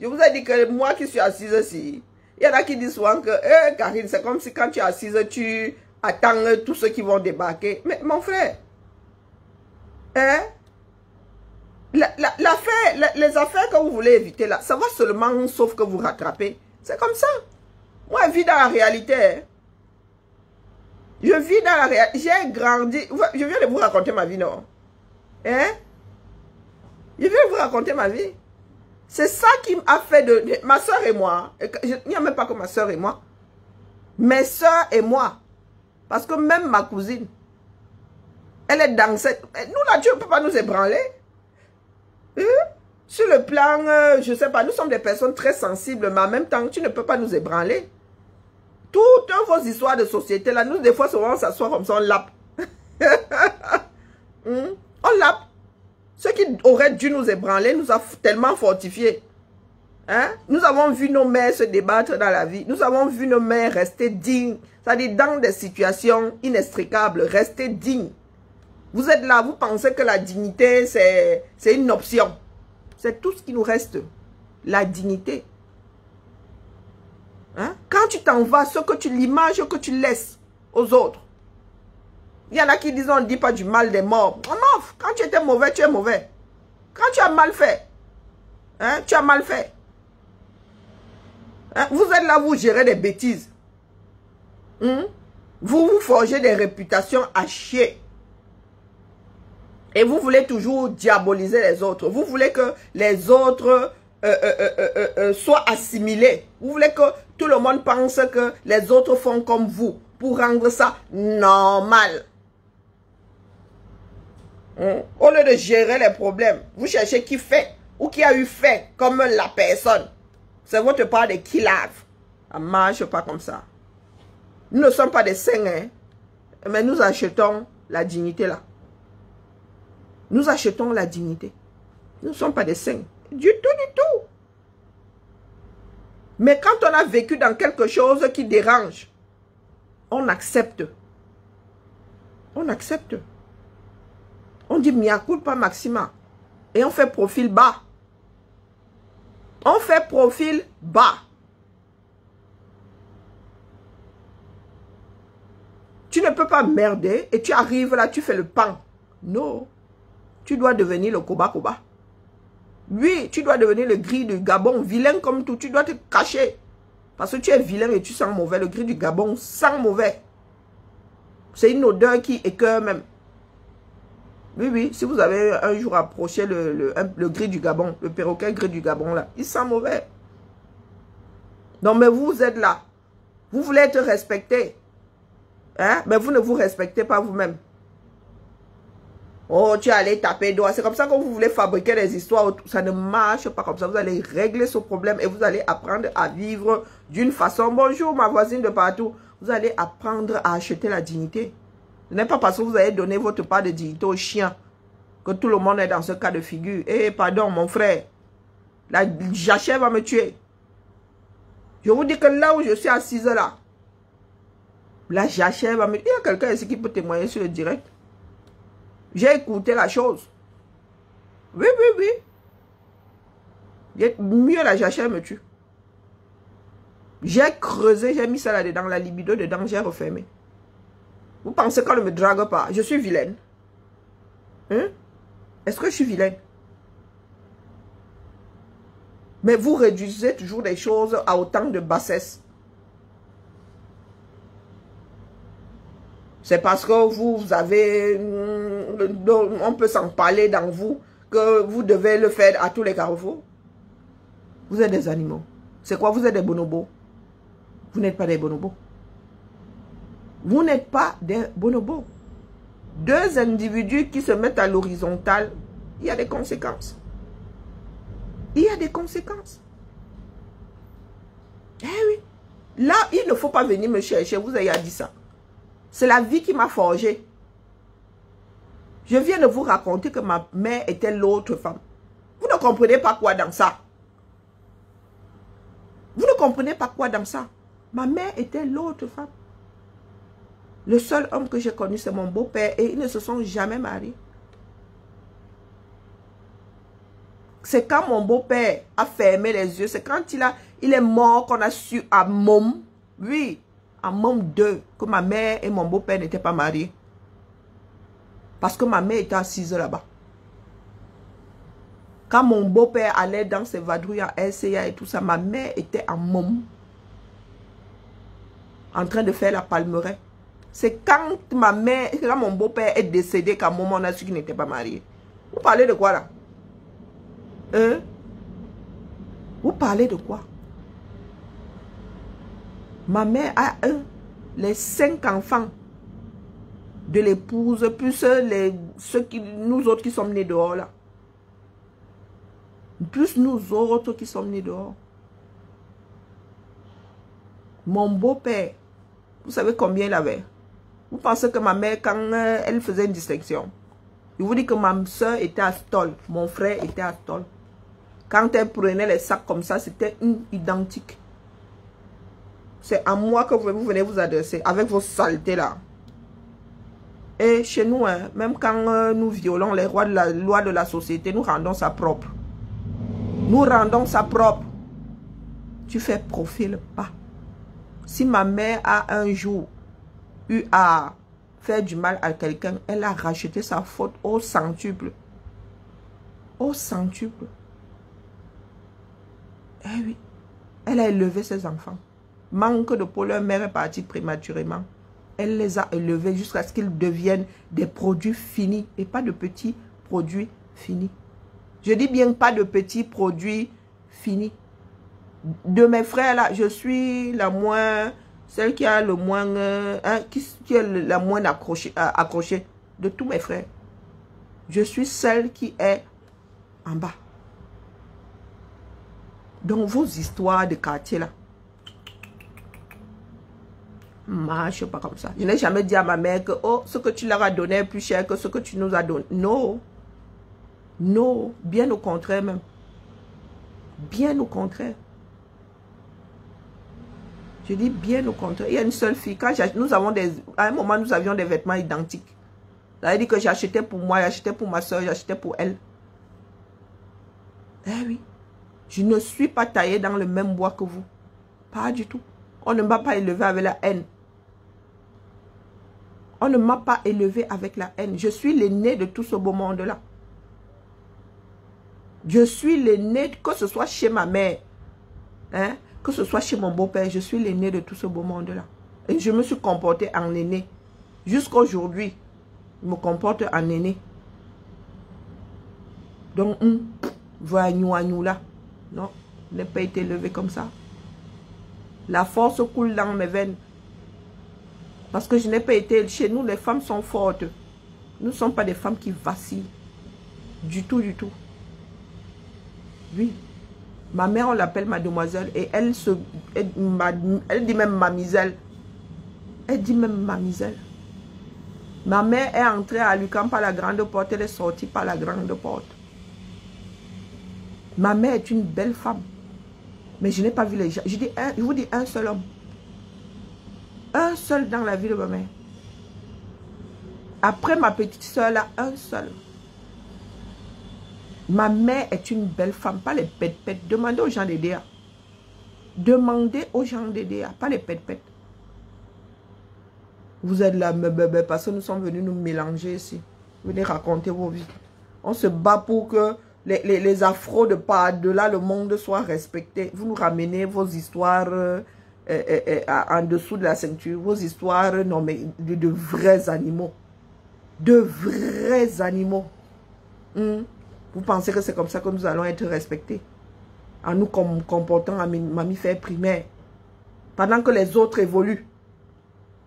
[SPEAKER 1] je vous ai dit que moi qui suis assise ici, il y en a qui disent souvent que, eh, Karine, c'est comme si quand tu es assise, tu attends tous ceux qui vont débarquer. Mais mon frère, hein, les affaires que vous voulez éviter là, ça va seulement sauf que vous rattrapez. C'est comme ça. Moi, je vis dans la réalité. Hein. Je vis dans la réalité. J'ai grandi. Je viens de vous raconter ma vie, non? Hein? Je viens de vous raconter ma vie. C'est ça qui m'a fait de, Ma soeur et moi. Il n'y a même pas que ma soeur et moi. Mes soeurs et moi. Parce que même ma cousine, elle est dans cette... Nous, là, tu ne peux pas nous ébranler. Hein? Sur le plan, euh, je ne sais pas, nous sommes des personnes très sensibles, mais en même temps, tu ne peux pas nous ébranler. Toutes vos histoires de société, là, nous, des fois, souvent, on s'assoit comme ça, on lappe. Hmm? On lappe. Ce qui aurait dû nous ébranler nous a tellement fortifiés. Hein? Nous avons vu nos mères se débattre dans la vie. Nous avons vu nos mères rester dignes. C'est-à-dire dans des situations inextricables, rester dignes. Vous êtes là, vous pensez que la dignité, c'est une option. C'est tout ce qui nous reste. La dignité. Hein? Quand tu t'en vas, ce que tu l'image que tu laisses aux autres. Il y en a qui disent, on ne dit pas du mal des morts. On offre. Quand tu étais mauvais, tu es mauvais. Quand tu as mal fait, hein, tu as mal fait. Hein? Vous êtes là, vous gérez des bêtises. Hein? Vous vous forgez des réputations à chier. Et vous voulez toujours diaboliser les autres. Vous voulez que les autres euh, euh, euh, soient assimilés. Vous voulez que tout le monde pense que les autres font comme vous pour rendre ça normal. Au lieu de gérer les problèmes, vous cherchez qui fait ou qui a eu fait comme la personne. C'est votre part de qui lave. Ça ne marche pas comme ça. Nous ne sommes pas des saints, hein? mais nous achetons la dignité là. Nous achetons la dignité. Nous ne sommes pas des saints. Du tout, du tout. Mais quand on a vécu dans quelque chose qui dérange, on accepte. On accepte. On dit mia culpa maxima. Et on fait profil bas. On fait profil bas. Tu ne peux pas merder et tu arrives là, tu fais le pain. Non tu dois devenir le Koba Koba. Oui, tu dois devenir le gris du Gabon, vilain comme tout. Tu dois te cacher. Parce que tu es vilain et tu sens mauvais. Le gris du Gabon sent mauvais. C'est une odeur qui écœure même. Oui, oui, si vous avez un jour approché le, le, gris du Gabon, le perroquet gris du Gabon là, il sent mauvais. Non, mais vous êtes là. Vous voulez être respecté. Hein? Mais vous ne vous respectez pas vous-même. Oh, tu es allé taper doigt. C'est comme ça que vous voulez fabriquer des histoires. Ça ne marche pas comme ça. Vous allez régler ce problème et vous allez apprendre à vivre d'une façon. Bonjour, ma voisine de partout. Vous allez apprendre à acheter la dignité. Ce n'est pas parce que vous avez donné votre part de dignité au chien que tout le monde est dans ce cas de figure. Eh, pardon, mon frère. La jachère va me tuer. Je vous dis que là où je suis assise là, la jachère va me tuer. Il y a quelqu'un ici qui peut témoigner sur le direct. J'ai écouté la chose. Oui, oui, oui. Mieux la jachère me tue. J'ai creusé, j'ai mis ça là-dedans, la libido dedans, j'ai refermé. Vous pensez qu'on ne me drague pas? Je suis vilaine. Hein? Est-ce que je suis vilaine? Mais vous réduisez toujours des choses à autant de bassesse. C'est parce que vous avez, mm, on peut s'en parler dans vous, que vous devez le faire à tous les carrefours. Vous êtes des animaux. C'est quoi? Vous êtes des bonobos. Vous n'êtes pas des bonobos. Vous n'êtes pas des bonobos. Deux individus qui se mettent à l'horizontale, il y a des conséquences. Il y a des conséquences. Eh oui. Là, il ne faut pas venir me chercher. Vous avez dit ça. C'est la vie qui m'a forgé. Je viens de vous raconter que ma mère était l'autre femme. Vous ne ne comprenez pas quoi dans ça Vous ne comprenez pas quoi dans ça Ma mère était l'autre femme. Le seul homme que j'ai connu, c'est mon beau-père et ils ne se sont jamais mariés. C'est quand mon beau-père a fermé les yeux, c'est quand il, a, il est mort qu'on a su à Mom, oui, à Mom 2, que ma mère et mon beau-père n'étaient pas mariés. Parce que ma mère était assise là-bas. Quand mon beau-père allait dans ses vadrouilles en RCA et tout ça, ma mère était en Mom, en train de faire la palmeraie. C'est quand ma mère, quand mon beau-père est décédé qu'à un moment on a su qu'il n'était pas marié. Vous parlez de quoi là? Hein? Vous parlez de quoi? Ma mère a un, les cinq enfants de l'épouse, plus ceux qui, nous autres qui sommes nés dehors là. Plus nous autres qui sommes nés dehors. Mon beau-père, vous savez combien il avait? Vous pensez que ma mère, quand euh, elle faisait une distinction, il vous dit que ma soeur était à Stoll, mon frère était à Stoll. Quand elle prenait les sacs comme ça, c'était identique. C'est à moi que vous venez vous adresser avec vos saletés là. Et chez nous, hein, même quand euh, nous violons les rois de la loi de la société, nous rendons ça propre. Nous rendons ça propre. Tu fais profil pas. Si ma mère a un jour eu à faire du mal à quelqu'un, elle a racheté sa faute au centuple. Au centuple. Eh oui. Elle a élevé ses enfants. Manque de peau, leur mère est partie prématurément. Elle les a élevés jusqu'à ce qu'ils deviennent des produits finis et pas de petits produits finis. Je dis bien pas de petits produits finis. De mes frères là, je suis la moins, celle qui a le moins, euh, hein, qui, est la moins accrochée, euh, accrochée de tous mes frères. Je suis celle qui est en bas. Donc vos histoires de quartier là, marche pas comme ça. Je n'ai jamais dit à ma mère que oh, ce que tu leur as donné est plus cher que ce que tu nous as donné. Non. Non. Bien au contraire même. Bien au contraire. Je dis bien au contraire. Il y a une seule fille. Nous avons des, à un moment, nous avions des vêtements identiques. Ça veut dire que j'achetais pour moi, j'achetais pour ma soeur, j'achetais pour elle. Eh oui. Je ne suis pas taillée dans le même bois que vous. Pas du tout. On ne m'a pas élevé avec la haine. On ne m'a pas élevé avec la haine. Je suis l'aîné de tout ce beau monde-là. Je suis l'aîné, que ce soit chez ma mère, hein, que ce soit chez mon beau-père, je suis l'aîné de tout ce beau monde-là. Et je me suis comporté en aîné. Jusqu'à aujourd'hui, je me comporte en aîné. Donc, hum, nous là. Non, je n'ai pas été élevé comme ça. La force coule dans mes veines. Parce que je n'ai pas été... Chez nous, les femmes sont fortes. Nous ne sommes pas des femmes qui vacillent. Du tout, du tout. Oui. Ma mère, on l'appelle mademoiselle. Et elle se... Elle, dit même mamiselle. Elle dit même mamiselle. Ma mère est entrée à Lucan par la grande porte. Elle est sortie par la grande porte. Ma mère est une belle femme. Mais je n'ai pas vu les gens. Je, dis je vous dis un seul homme. Un seul dans la vie de ma mère. Après ma petite soeur, là, un seul. Ma mère est une belle femme, pas les pètes-pètes. Demandez aux gens d'aider. Demandez aux gens d'aider, pas les pètes-pètes. Vous êtes là, bébé, parce que nous sommes venus nous mélanger ici. Venez raconter vos vies. On se bat pour que les, les, afros de pas de là, le monde soit respecté. Vous nous ramenez vos histoires euh, euh, euh, en dessous de la ceinture, vos histoires non, mais de, vrais animaux. De vrais animaux. Hmm? Vous pensez que c'est comme ça que nous allons être respectés? En nous comportant à mammifères primaire. Pendant que les autres évoluent.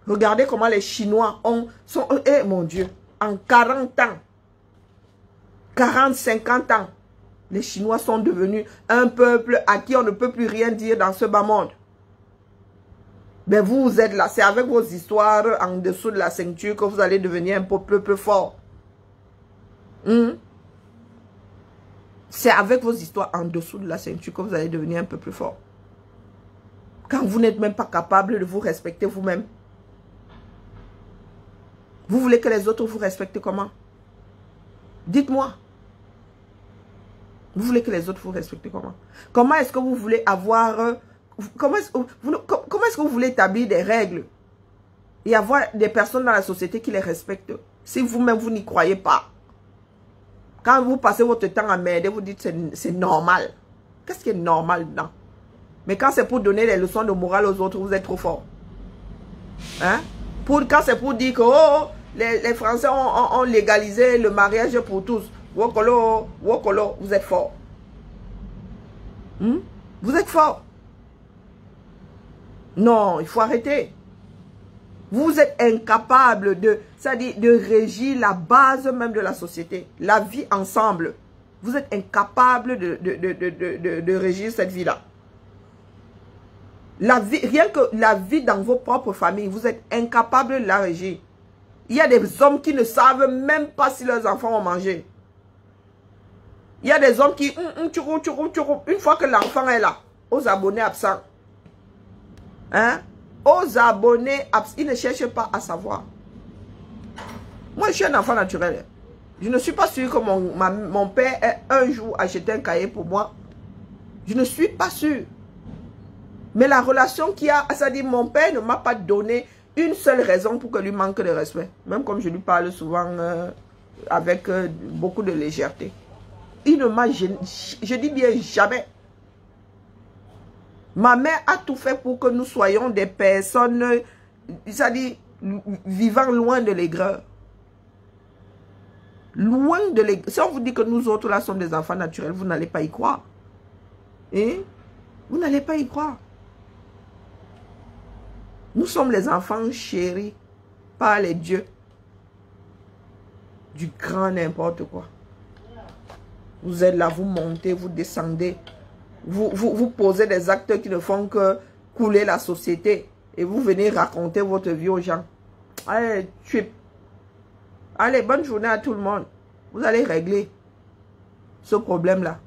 [SPEAKER 1] Regardez comment les Chinois ont... Sont, eh mon Dieu, en 40 ans, 40, 50 ans, les Chinois sont devenus un peuple à qui on ne peut plus rien dire dans ce bas monde. Mais vous, vous êtes là, c'est avec vos histoires en dessous de la ceinture que vous allez devenir un peuple fort. Hmm? C'est avec vos histoires en dessous de la ceinture que vous allez devenir un peu plus fort. Quand vous n'êtes même pas capable de vous respecter vous-même. Vous voulez que les autres vous respectent comment? Dites-moi. Vous voulez que les autres vous respectent comment? Comment est-ce que vous voulez avoir... Comment est-ce est que vous voulez établir des règles et avoir des personnes dans la société qui les respectent? Si vous-même vous, n'y croyez pas Quand vous passez votre temps à merder, vous dites c'est normal. Qu'est-ce qui est normal dedans? Mais quand c'est pour donner des leçons de morale aux autres, vous êtes trop fort. Hein? Pour, Quand c'est pour dire que oh, les, Français ont, légalisé le mariage pour tous. Wokolo, wokolo, vous êtes fort. Hmm? Vous êtes fort. Non, il faut arrêter. Vous êtes incapable de, de régir la base même de la société. La vie ensemble. Vous êtes incapable de, de, de régir cette vie-là. La vie, rien que la vie dans vos propres familles, vous êtes incapable de la régir. Il y a des hommes qui ne savent même pas si leurs enfants ont mangé. Il y a des hommes qui, hum, hum, une fois que l'enfant est là, aux abonnés absents, hein, aux abonnés ils ne cherchent pas à savoir. Moi, je suis un enfant naturel. Je ne suis pas sûr que mon, mon père ait un jour acheté un cahier pour moi. Je ne suis pas sûr. Mais la relation qu'il y a, ça dit mon père ne m'a pas donné une seule raison pour que lui manque de respect. Même comme je lui parle souvent euh, avec euh, beaucoup de légèreté. Il ne m'a, je, dis bien jamais. Ma mère a tout fait pour que nous soyons des personnes, c'est-à-dire vivant loin de l'aigreur. Loin de l'aigreur. Si on vous dit que nous autres là sommes des enfants naturels, vous n'allez pas y croire. Hein? vous n'allez pas y croire. Nous sommes les enfants chéris par les dieux du grand n'importe quoi. Vous êtes là, vous montez, vous descendez. Vous, posez des actes qui ne font que couler la société. Et vous venez raconter votre vie aux gens. Allez, tu Allez, bonne journée à tout le monde. Vous allez régler ce problème-là.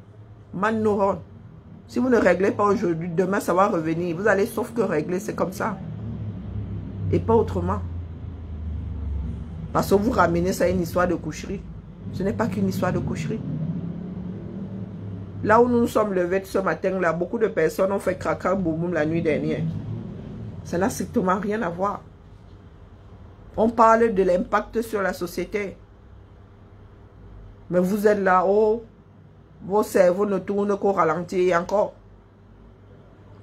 [SPEAKER 1] Man Si vous ne réglez pas aujourd'hui, demain ça va revenir. Vous allez sauf que régler, c'est comme ça et pas autrement. Parce que vous ramenez ça à une histoire de coucherie. Ce n'est pas qu'une histoire de coucherie. Là où nous nous sommes levés ce matin-là, beaucoup de personnes ont fait craquer boum la nuit dernière. Ça n'a strictement rien à voir. On parle de l'impact sur la société. Mais vous êtes là, oh, vos cerveaux ne tournent qu'au ralenti et encore.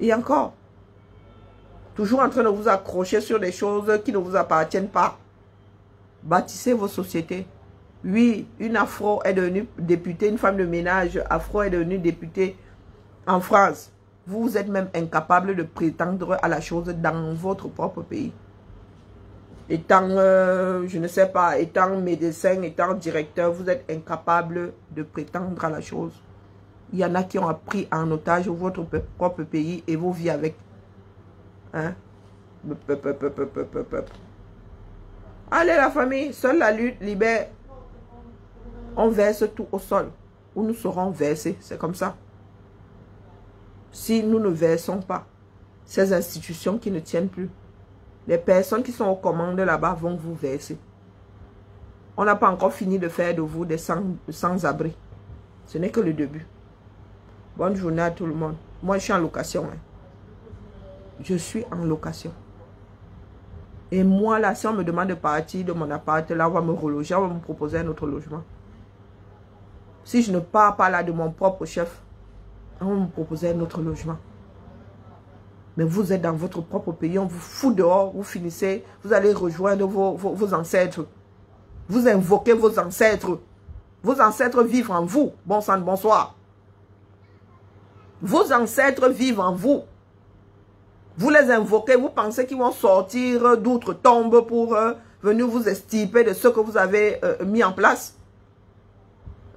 [SPEAKER 1] Et encore. Toujours en train de vous accrocher sur des choses qui ne vous appartiennent pas. Bâtissez vos sociétés. Oui, une afro est devenue députée, une femme de ménage afro est devenue députée en France. Vous êtes même incapable de prétendre à la chose dans votre propre pays. Étant, euh, je ne sais pas, étant médecin, étant directeur, vous êtes incapable de prétendre à la chose. Il y en a qui ont appris en otage votre propre pays et vos vies avec. Hein? Allez la famille, seule la lutte libère. On verse tout au sol. Où nous serons versés. C'est comme ça. Si nous ne versons pas, ces institutions qui ne tiennent plus, les personnes qui sont aux commandes là-bas vont vous verser. On n'a pas encore fini de faire de vous des sans-abri. Ce n'est que le début. Bonne journée à tout le monde. Moi, je suis en location. Hein je suis en location. Et moi, là, si on me demande de partir de mon appart, là, on va me reloger, on va me proposer un autre logement. Si je ne pars pas là de mon propre chef, on me proposer un autre logement. Mais vous êtes dans votre propre pays, on vous fout dehors, vous finissez, vous allez rejoindre vos, vos ancêtres. Vous invoquez vos ancêtres. Vos ancêtres vivent en vous. Bon sang, bonsoir. Vos ancêtres vivent en vous. Vous les invoquez, vous pensez qu'ils vont sortir d'autres tombes pour euh, venir vous estiper de ce que vous avez euh, mis en place.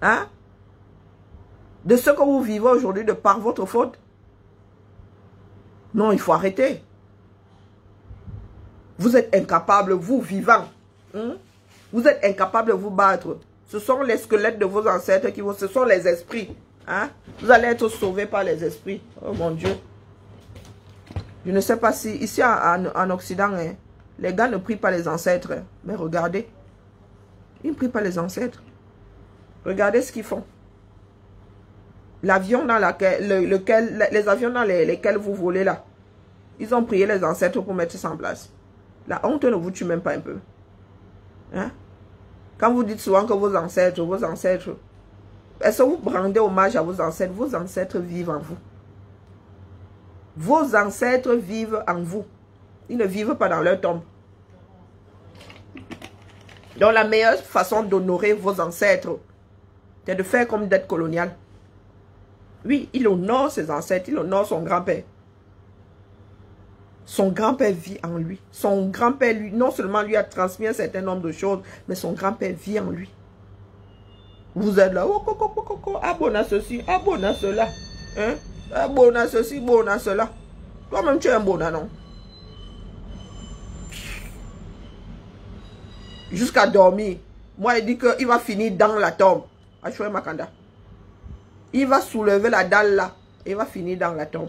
[SPEAKER 1] Hein? De ce que vous vivez aujourd'hui de par votre faute. Non, il faut arrêter. Vous êtes incapable, vous vivant. Hein? Vous êtes incapable de vous battre. Ce sont les squelettes de vos ancêtres qui vont, ce sont les esprits Hein? Vous allez être sauvés par les esprits. Oh mon Dieu. Je ne sais pas si, ici en, Occident, hein, les gars ne prient pas les ancêtres. Mais regardez. Ils ne prient pas les ancêtres. Regardez ce qu'ils font. L'avion dans lequel, les avions dans lesquels vous volez là, ils ont prié les ancêtres pour mettre ça en place. La honte ne vous tue même pas un peu. Hein? Quand vous dites souvent que vos ancêtres, vos ancêtres, est-ce que vous rendez hommage à vos ancêtres? Vos ancêtres vivent en vous. Vos ancêtres vivent en vous. Ils ne vivent pas dans leur tombe. Donc la meilleure façon d'honorer vos ancêtres, c'est de faire comme dette coloniale. Oui, il honore ses ancêtres, il honore son grand-père. Son grand-père vit en lui. Son grand-père, lui, non seulement lui a transmis un certain nombre de choses, mais son grand-père vit en lui. Vous êtes là, oh, coco, coco, abonne à ceci, abonne à cela. Hein? Abonne à ceci, abonne à cela. Toi-même, tu es un bon non? Jusqu'à dormir. Moi, il dit qu'il va finir dans la tombe. Achoué Makanda. Il va soulever la dalle là. Et va finir dans la tombe.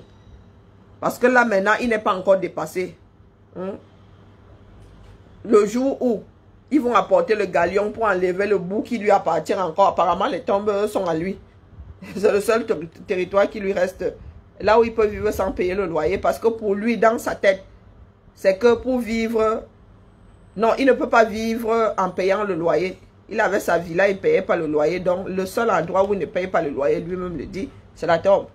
[SPEAKER 1] Parce que là, maintenant, il n'est pas encore dépassé. Hein? Le jour où ils vont apporter le galion pour enlever le bout qui lui appartient encore. Apparemment, les tombes sont à lui. C'est le seul territoire qui lui reste. Là où il peut vivre sans payer le loyer. Parce que pour lui, dans sa tête, c'est que pour vivre... Non, il ne peut pas vivre en payant le loyer. Il avait sa villa, il ne payait pas le loyer. Donc, le seul endroit où il ne paye pas le loyer, lui-même le dit, c'est la tombe.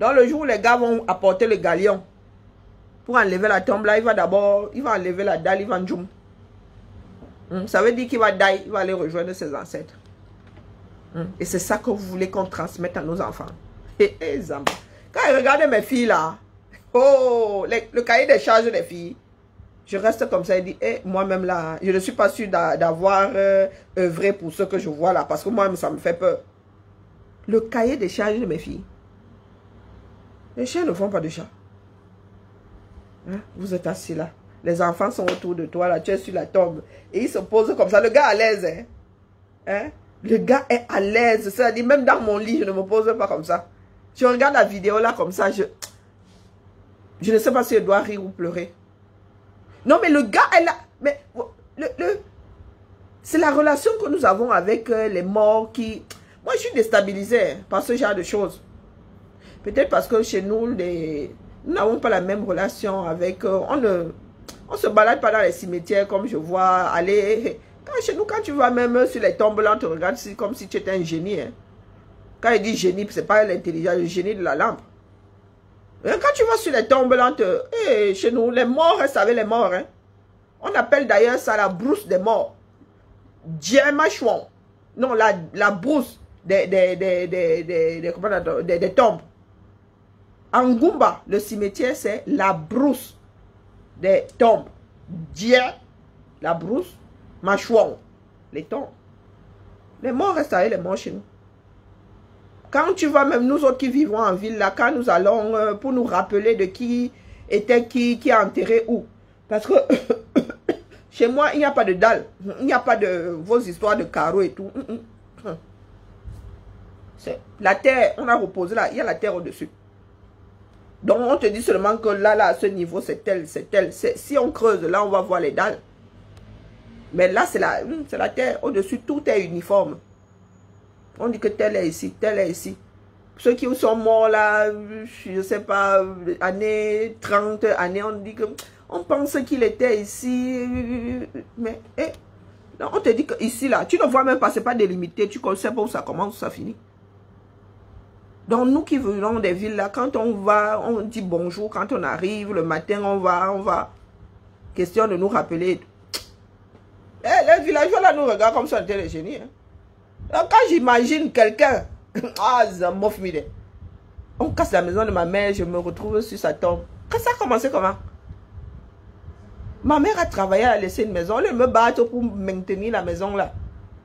[SPEAKER 1] Donc le jour où les gars vont apporter le galion pour enlever la tombe là, il va d'abord, il va enlever la dalle, il va en hmm, Ça veut dire qu'il va die, il va aller rejoindre ses ancêtres. Hmm, et c'est ça que vous voulez qu'on transmette à nos enfants. Et Zamba. Quand je regarde mes filles là, oh, le cahier des charges des filles, je reste comme ça et dis, eh, moi-même là, je ne suis pas sûr d'avoir euh, œuvré pour ce que je vois là, parce que moi-même ça me fait peur. Le cahier des charges de mes filles. Les chiens ne font pas de chat. Hein? Vous êtes assis là. Les enfants sont autour de toi, là, tu es sur la tombe. Et ils se posent comme ça. Le gars à l'aise. Hein? hein? Le gars est à l'aise. C'est-à-dire, même dans mon lit, je ne me pose pas comme ça. Je regarde la vidéo là comme ça, je... Je ne sais pas si je dois rire ou pleurer. Non, mais le gars est là. Mais le, le c'est la relation que nous avons avec euh, les morts qui... Moi, je suis déstabilisé hein, par ce genre de choses. Peut-être parce que chez nous, les, nous n'avons pas la même relation avec... Euh, on ne on se balade pas dans les cimetières comme je vois aller... Quand, chez nous, quand tu vas même sur les tombes là, on te regarde comme si tu étais un génie. Hein. Quand il dit génie, ce n'est pas l'intelligence, le génie de la lampe. Quand tu vas sur les tombes là, eh, chez nous, les morts restent les morts. Hein. On appelle d'ailleurs ça la brousse des morts. Djemachouan. Non, la, brousse des, des, des, des, des, tombes. En Goumba, le cimetière, c'est la brousse des tombes. Dieu, la brousse, Machouan, les tombes. Les morts restent avec les morts chez nous. Quand tu vois, même nous autres qui vivons en ville, là, quand nous allons euh, pour nous rappeler de qui était qui, qui a enterré où. Parce que chez moi, il n'y a pas de dalle. Il n'y a pas de vos histoires de carreaux et tout. Mm, mm. La terre, on a reposé là, il y a la terre au-dessus. Donc, on te dit seulement que là, là, à ce niveau, c'est tel, c'est tel. Si on creuse, là, on va voir les dalles. Mais là, c'est la, hmm, la terre. Au-dessus, tout est uniforme. On dit que tel est ici, tel est ici. Ceux qui sont morts là, je ne sais pas, années 30, années, on dit que... On pense qu'il était ici, mais... Eh, on te dit que ici, là, tu ne vois même pas, c'est pas délimité. Tu ne sais pas où ça commence, où ça finit. Donc, nous qui venons des villes là, quand on va, on dit bonjour, quand on arrive, le matin, on va, on va. Question de nous rappeler. Eh, les villageois là nous regardent comme si on était génies. Hein. Quand j'imagine quelqu'un, ah, on casse la maison de ma mère, je me retrouve sur sa tombe. Ça a commencé comment? Ma mère a travaillé, a laissé une maison, elle me battre pour maintenir la maison là.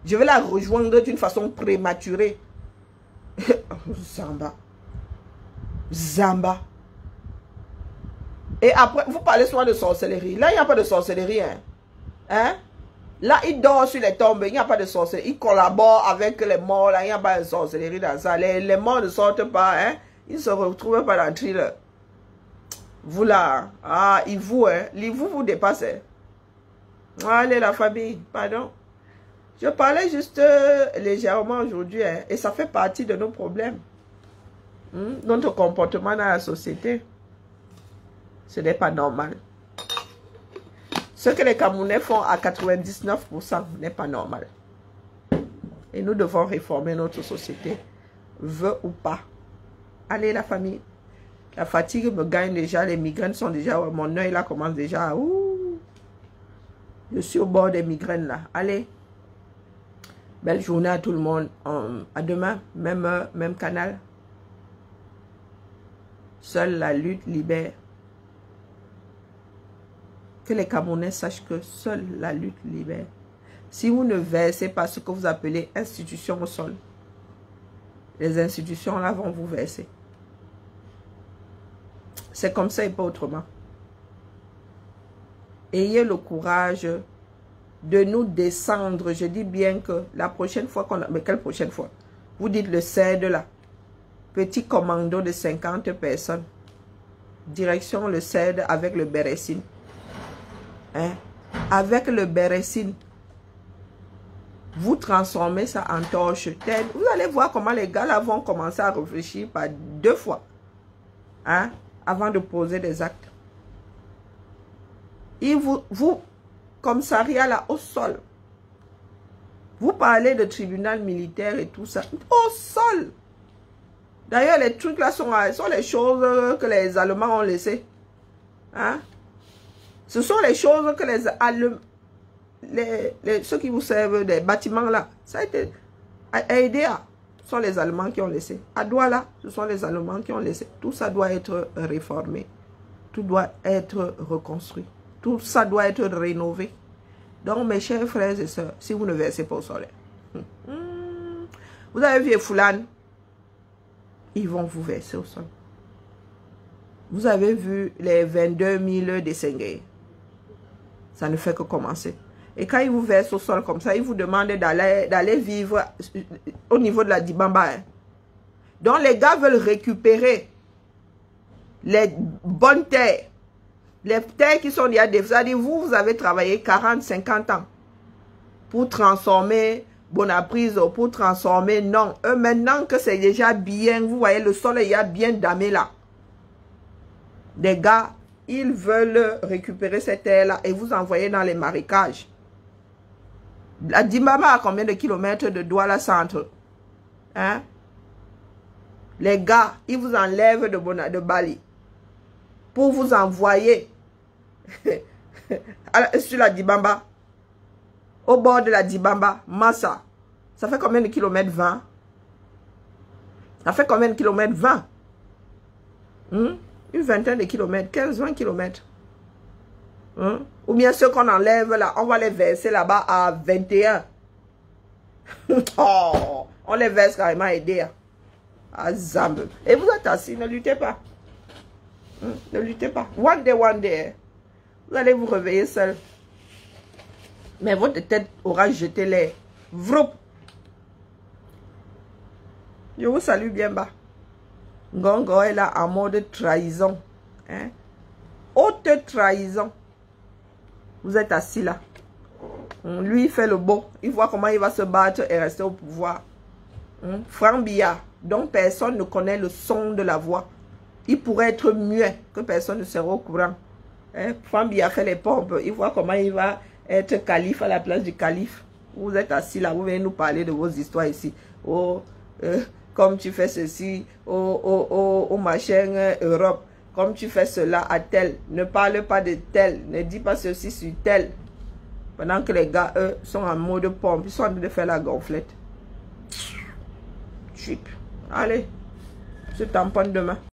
[SPEAKER 1] Je vais la rejoindre d'une façon prématurée. Zamba. Zamba. Et après, vous parlez souvent de sorcellerie. Là, il n'y a pas de sorcellerie. Hein? hein? Là, il dort sur les tombes. Il n'y a pas de sorcellerie. Il collabore avec les morts. Là, il n'y a pas de sorcellerie dans ça. Les, morts ne sortent pas. Hein? Ils ne se retrouvent pas dans le. Vous là, ah, il vous, hein, vous vous dépassez. Allez, la famille, pardon. Je parlais juste euh, légèrement aujourd'hui, hein, et ça fait partie de nos problèmes. Hmm? Notre comportement dans la société, ce n'est pas normal. Ce que les Camerounais font à 99% n'est pas normal. Et nous devons réformer notre société, veut ou pas. Allez, la famille. La fatigue me gagne déjà, les migraines sont déjà, mon œil là commence déjà ouh, je suis au bord des migraines là. Allez. Belle journée à tout le monde. à demain, même heure, même canal. Seule la lutte libère. Que les Camerounais sachent que seule la lutte libère. Si vous ne versez pas ce que vous appelez institution au sol, les institutions là vont vous verser. C'est comme ça et pas autrement. Ayez le courage de nous descendre. Je dis bien que la prochaine fois qu'on a... Mais quelle prochaine fois? Vous dites le CED là. Petit commando de 50 personnes. Direction le CED avec le Beressin. Hein? Avec le Beressin. Vous transformez ça en torche. Vous allez voir comment les gars là vont commencer à réfléchir par deux fois. Hein? Avant de poser des actes. Et vous, vous commissariat là au sol. Vous parlez de tribunal militaire et tout ça. Au sol. D'ailleurs, les trucs là sont, sont les choses que les Allemands ont laissées. Hein? Ce sont les choses que les Allemands, les, ceux qui vous servent des bâtiments là, ça a été à ce sont les Allemands qui ont laissé. À Douala, ce sont les Allemands qui ont laissé. Tout ça doit être réformé. Tout doit être reconstruit. Tout ça doit être rénové. Donc, mes chers frères et sœurs, si vous ne versez pas au soleil, vous avez vu les Foulane, ils vont vous verser au sol. Vous avez vu les 22 000 des Ça ne fait que commencer. Et quand ils vous versent au sol comme ça, ils vous demandent d'aller vivre au niveau de la Dibamba. Hein. Donc les gars veulent récupérer les bonnes terres les terres qui sont déjà c'est-à-dire vous, vous avez travaillé 40, 50 ans pour transformer Bonaprise, pour transformer, non. Eux, maintenant que c'est déjà bien, vous voyez, le sol est a bien damé là. Des gars, ils veulent récupérer cette terre-là et vous envoyer dans les marécages. La Dimbama a combien de kilomètres de Douala centre? Hein? Les gars, ils vous enlèvent de, de Bali pour vous envoyer sur la Dibamba, au bord de la Dibamba, Massa, ça fait combien de kilomètres 20 Ça fait combien de kilomètres 20 hmm? Une vingtaine de kilomètres, 15-20 kilomètres. Hmm? Ou bien ceux qu'on enlève là, on va les verser là-bas à 21. oh, on les verse carrément aider. À Zambe. Et vous êtes assis, ne luttez pas. Hmm? Ne luttez pas. One day, one day. Vous allez vous réveiller seul. Mais votre tête aura jeté l'air. Vroup. Je vous salue bien bas. Ngongo est là en mode trahison. Hein? Haute trahison. Vous êtes assis là. Lui, il fait le beau. Il voit comment il va se battre et rester au pouvoir. Hein? Franck dont personne ne connaît le son de la voix. Il pourrait être muet, que personne ne sera au courant. Hein? A fait les pompes. Il voit comment il va être calife à la place du calife. Vous êtes assis là, vous venez nous parler de vos histoires ici. Oh, euh, comme tu fais ceci, oh, oh, oh, oh machin Europe. Comme tu fais cela à tel. Ne parle pas de tel. Ne dis pas ceci sur tel. Pendant que les gars, eux, sont en mode pompe. Ils sont en train de faire la gonflette. Cheap. Allez. Je tamponne demain.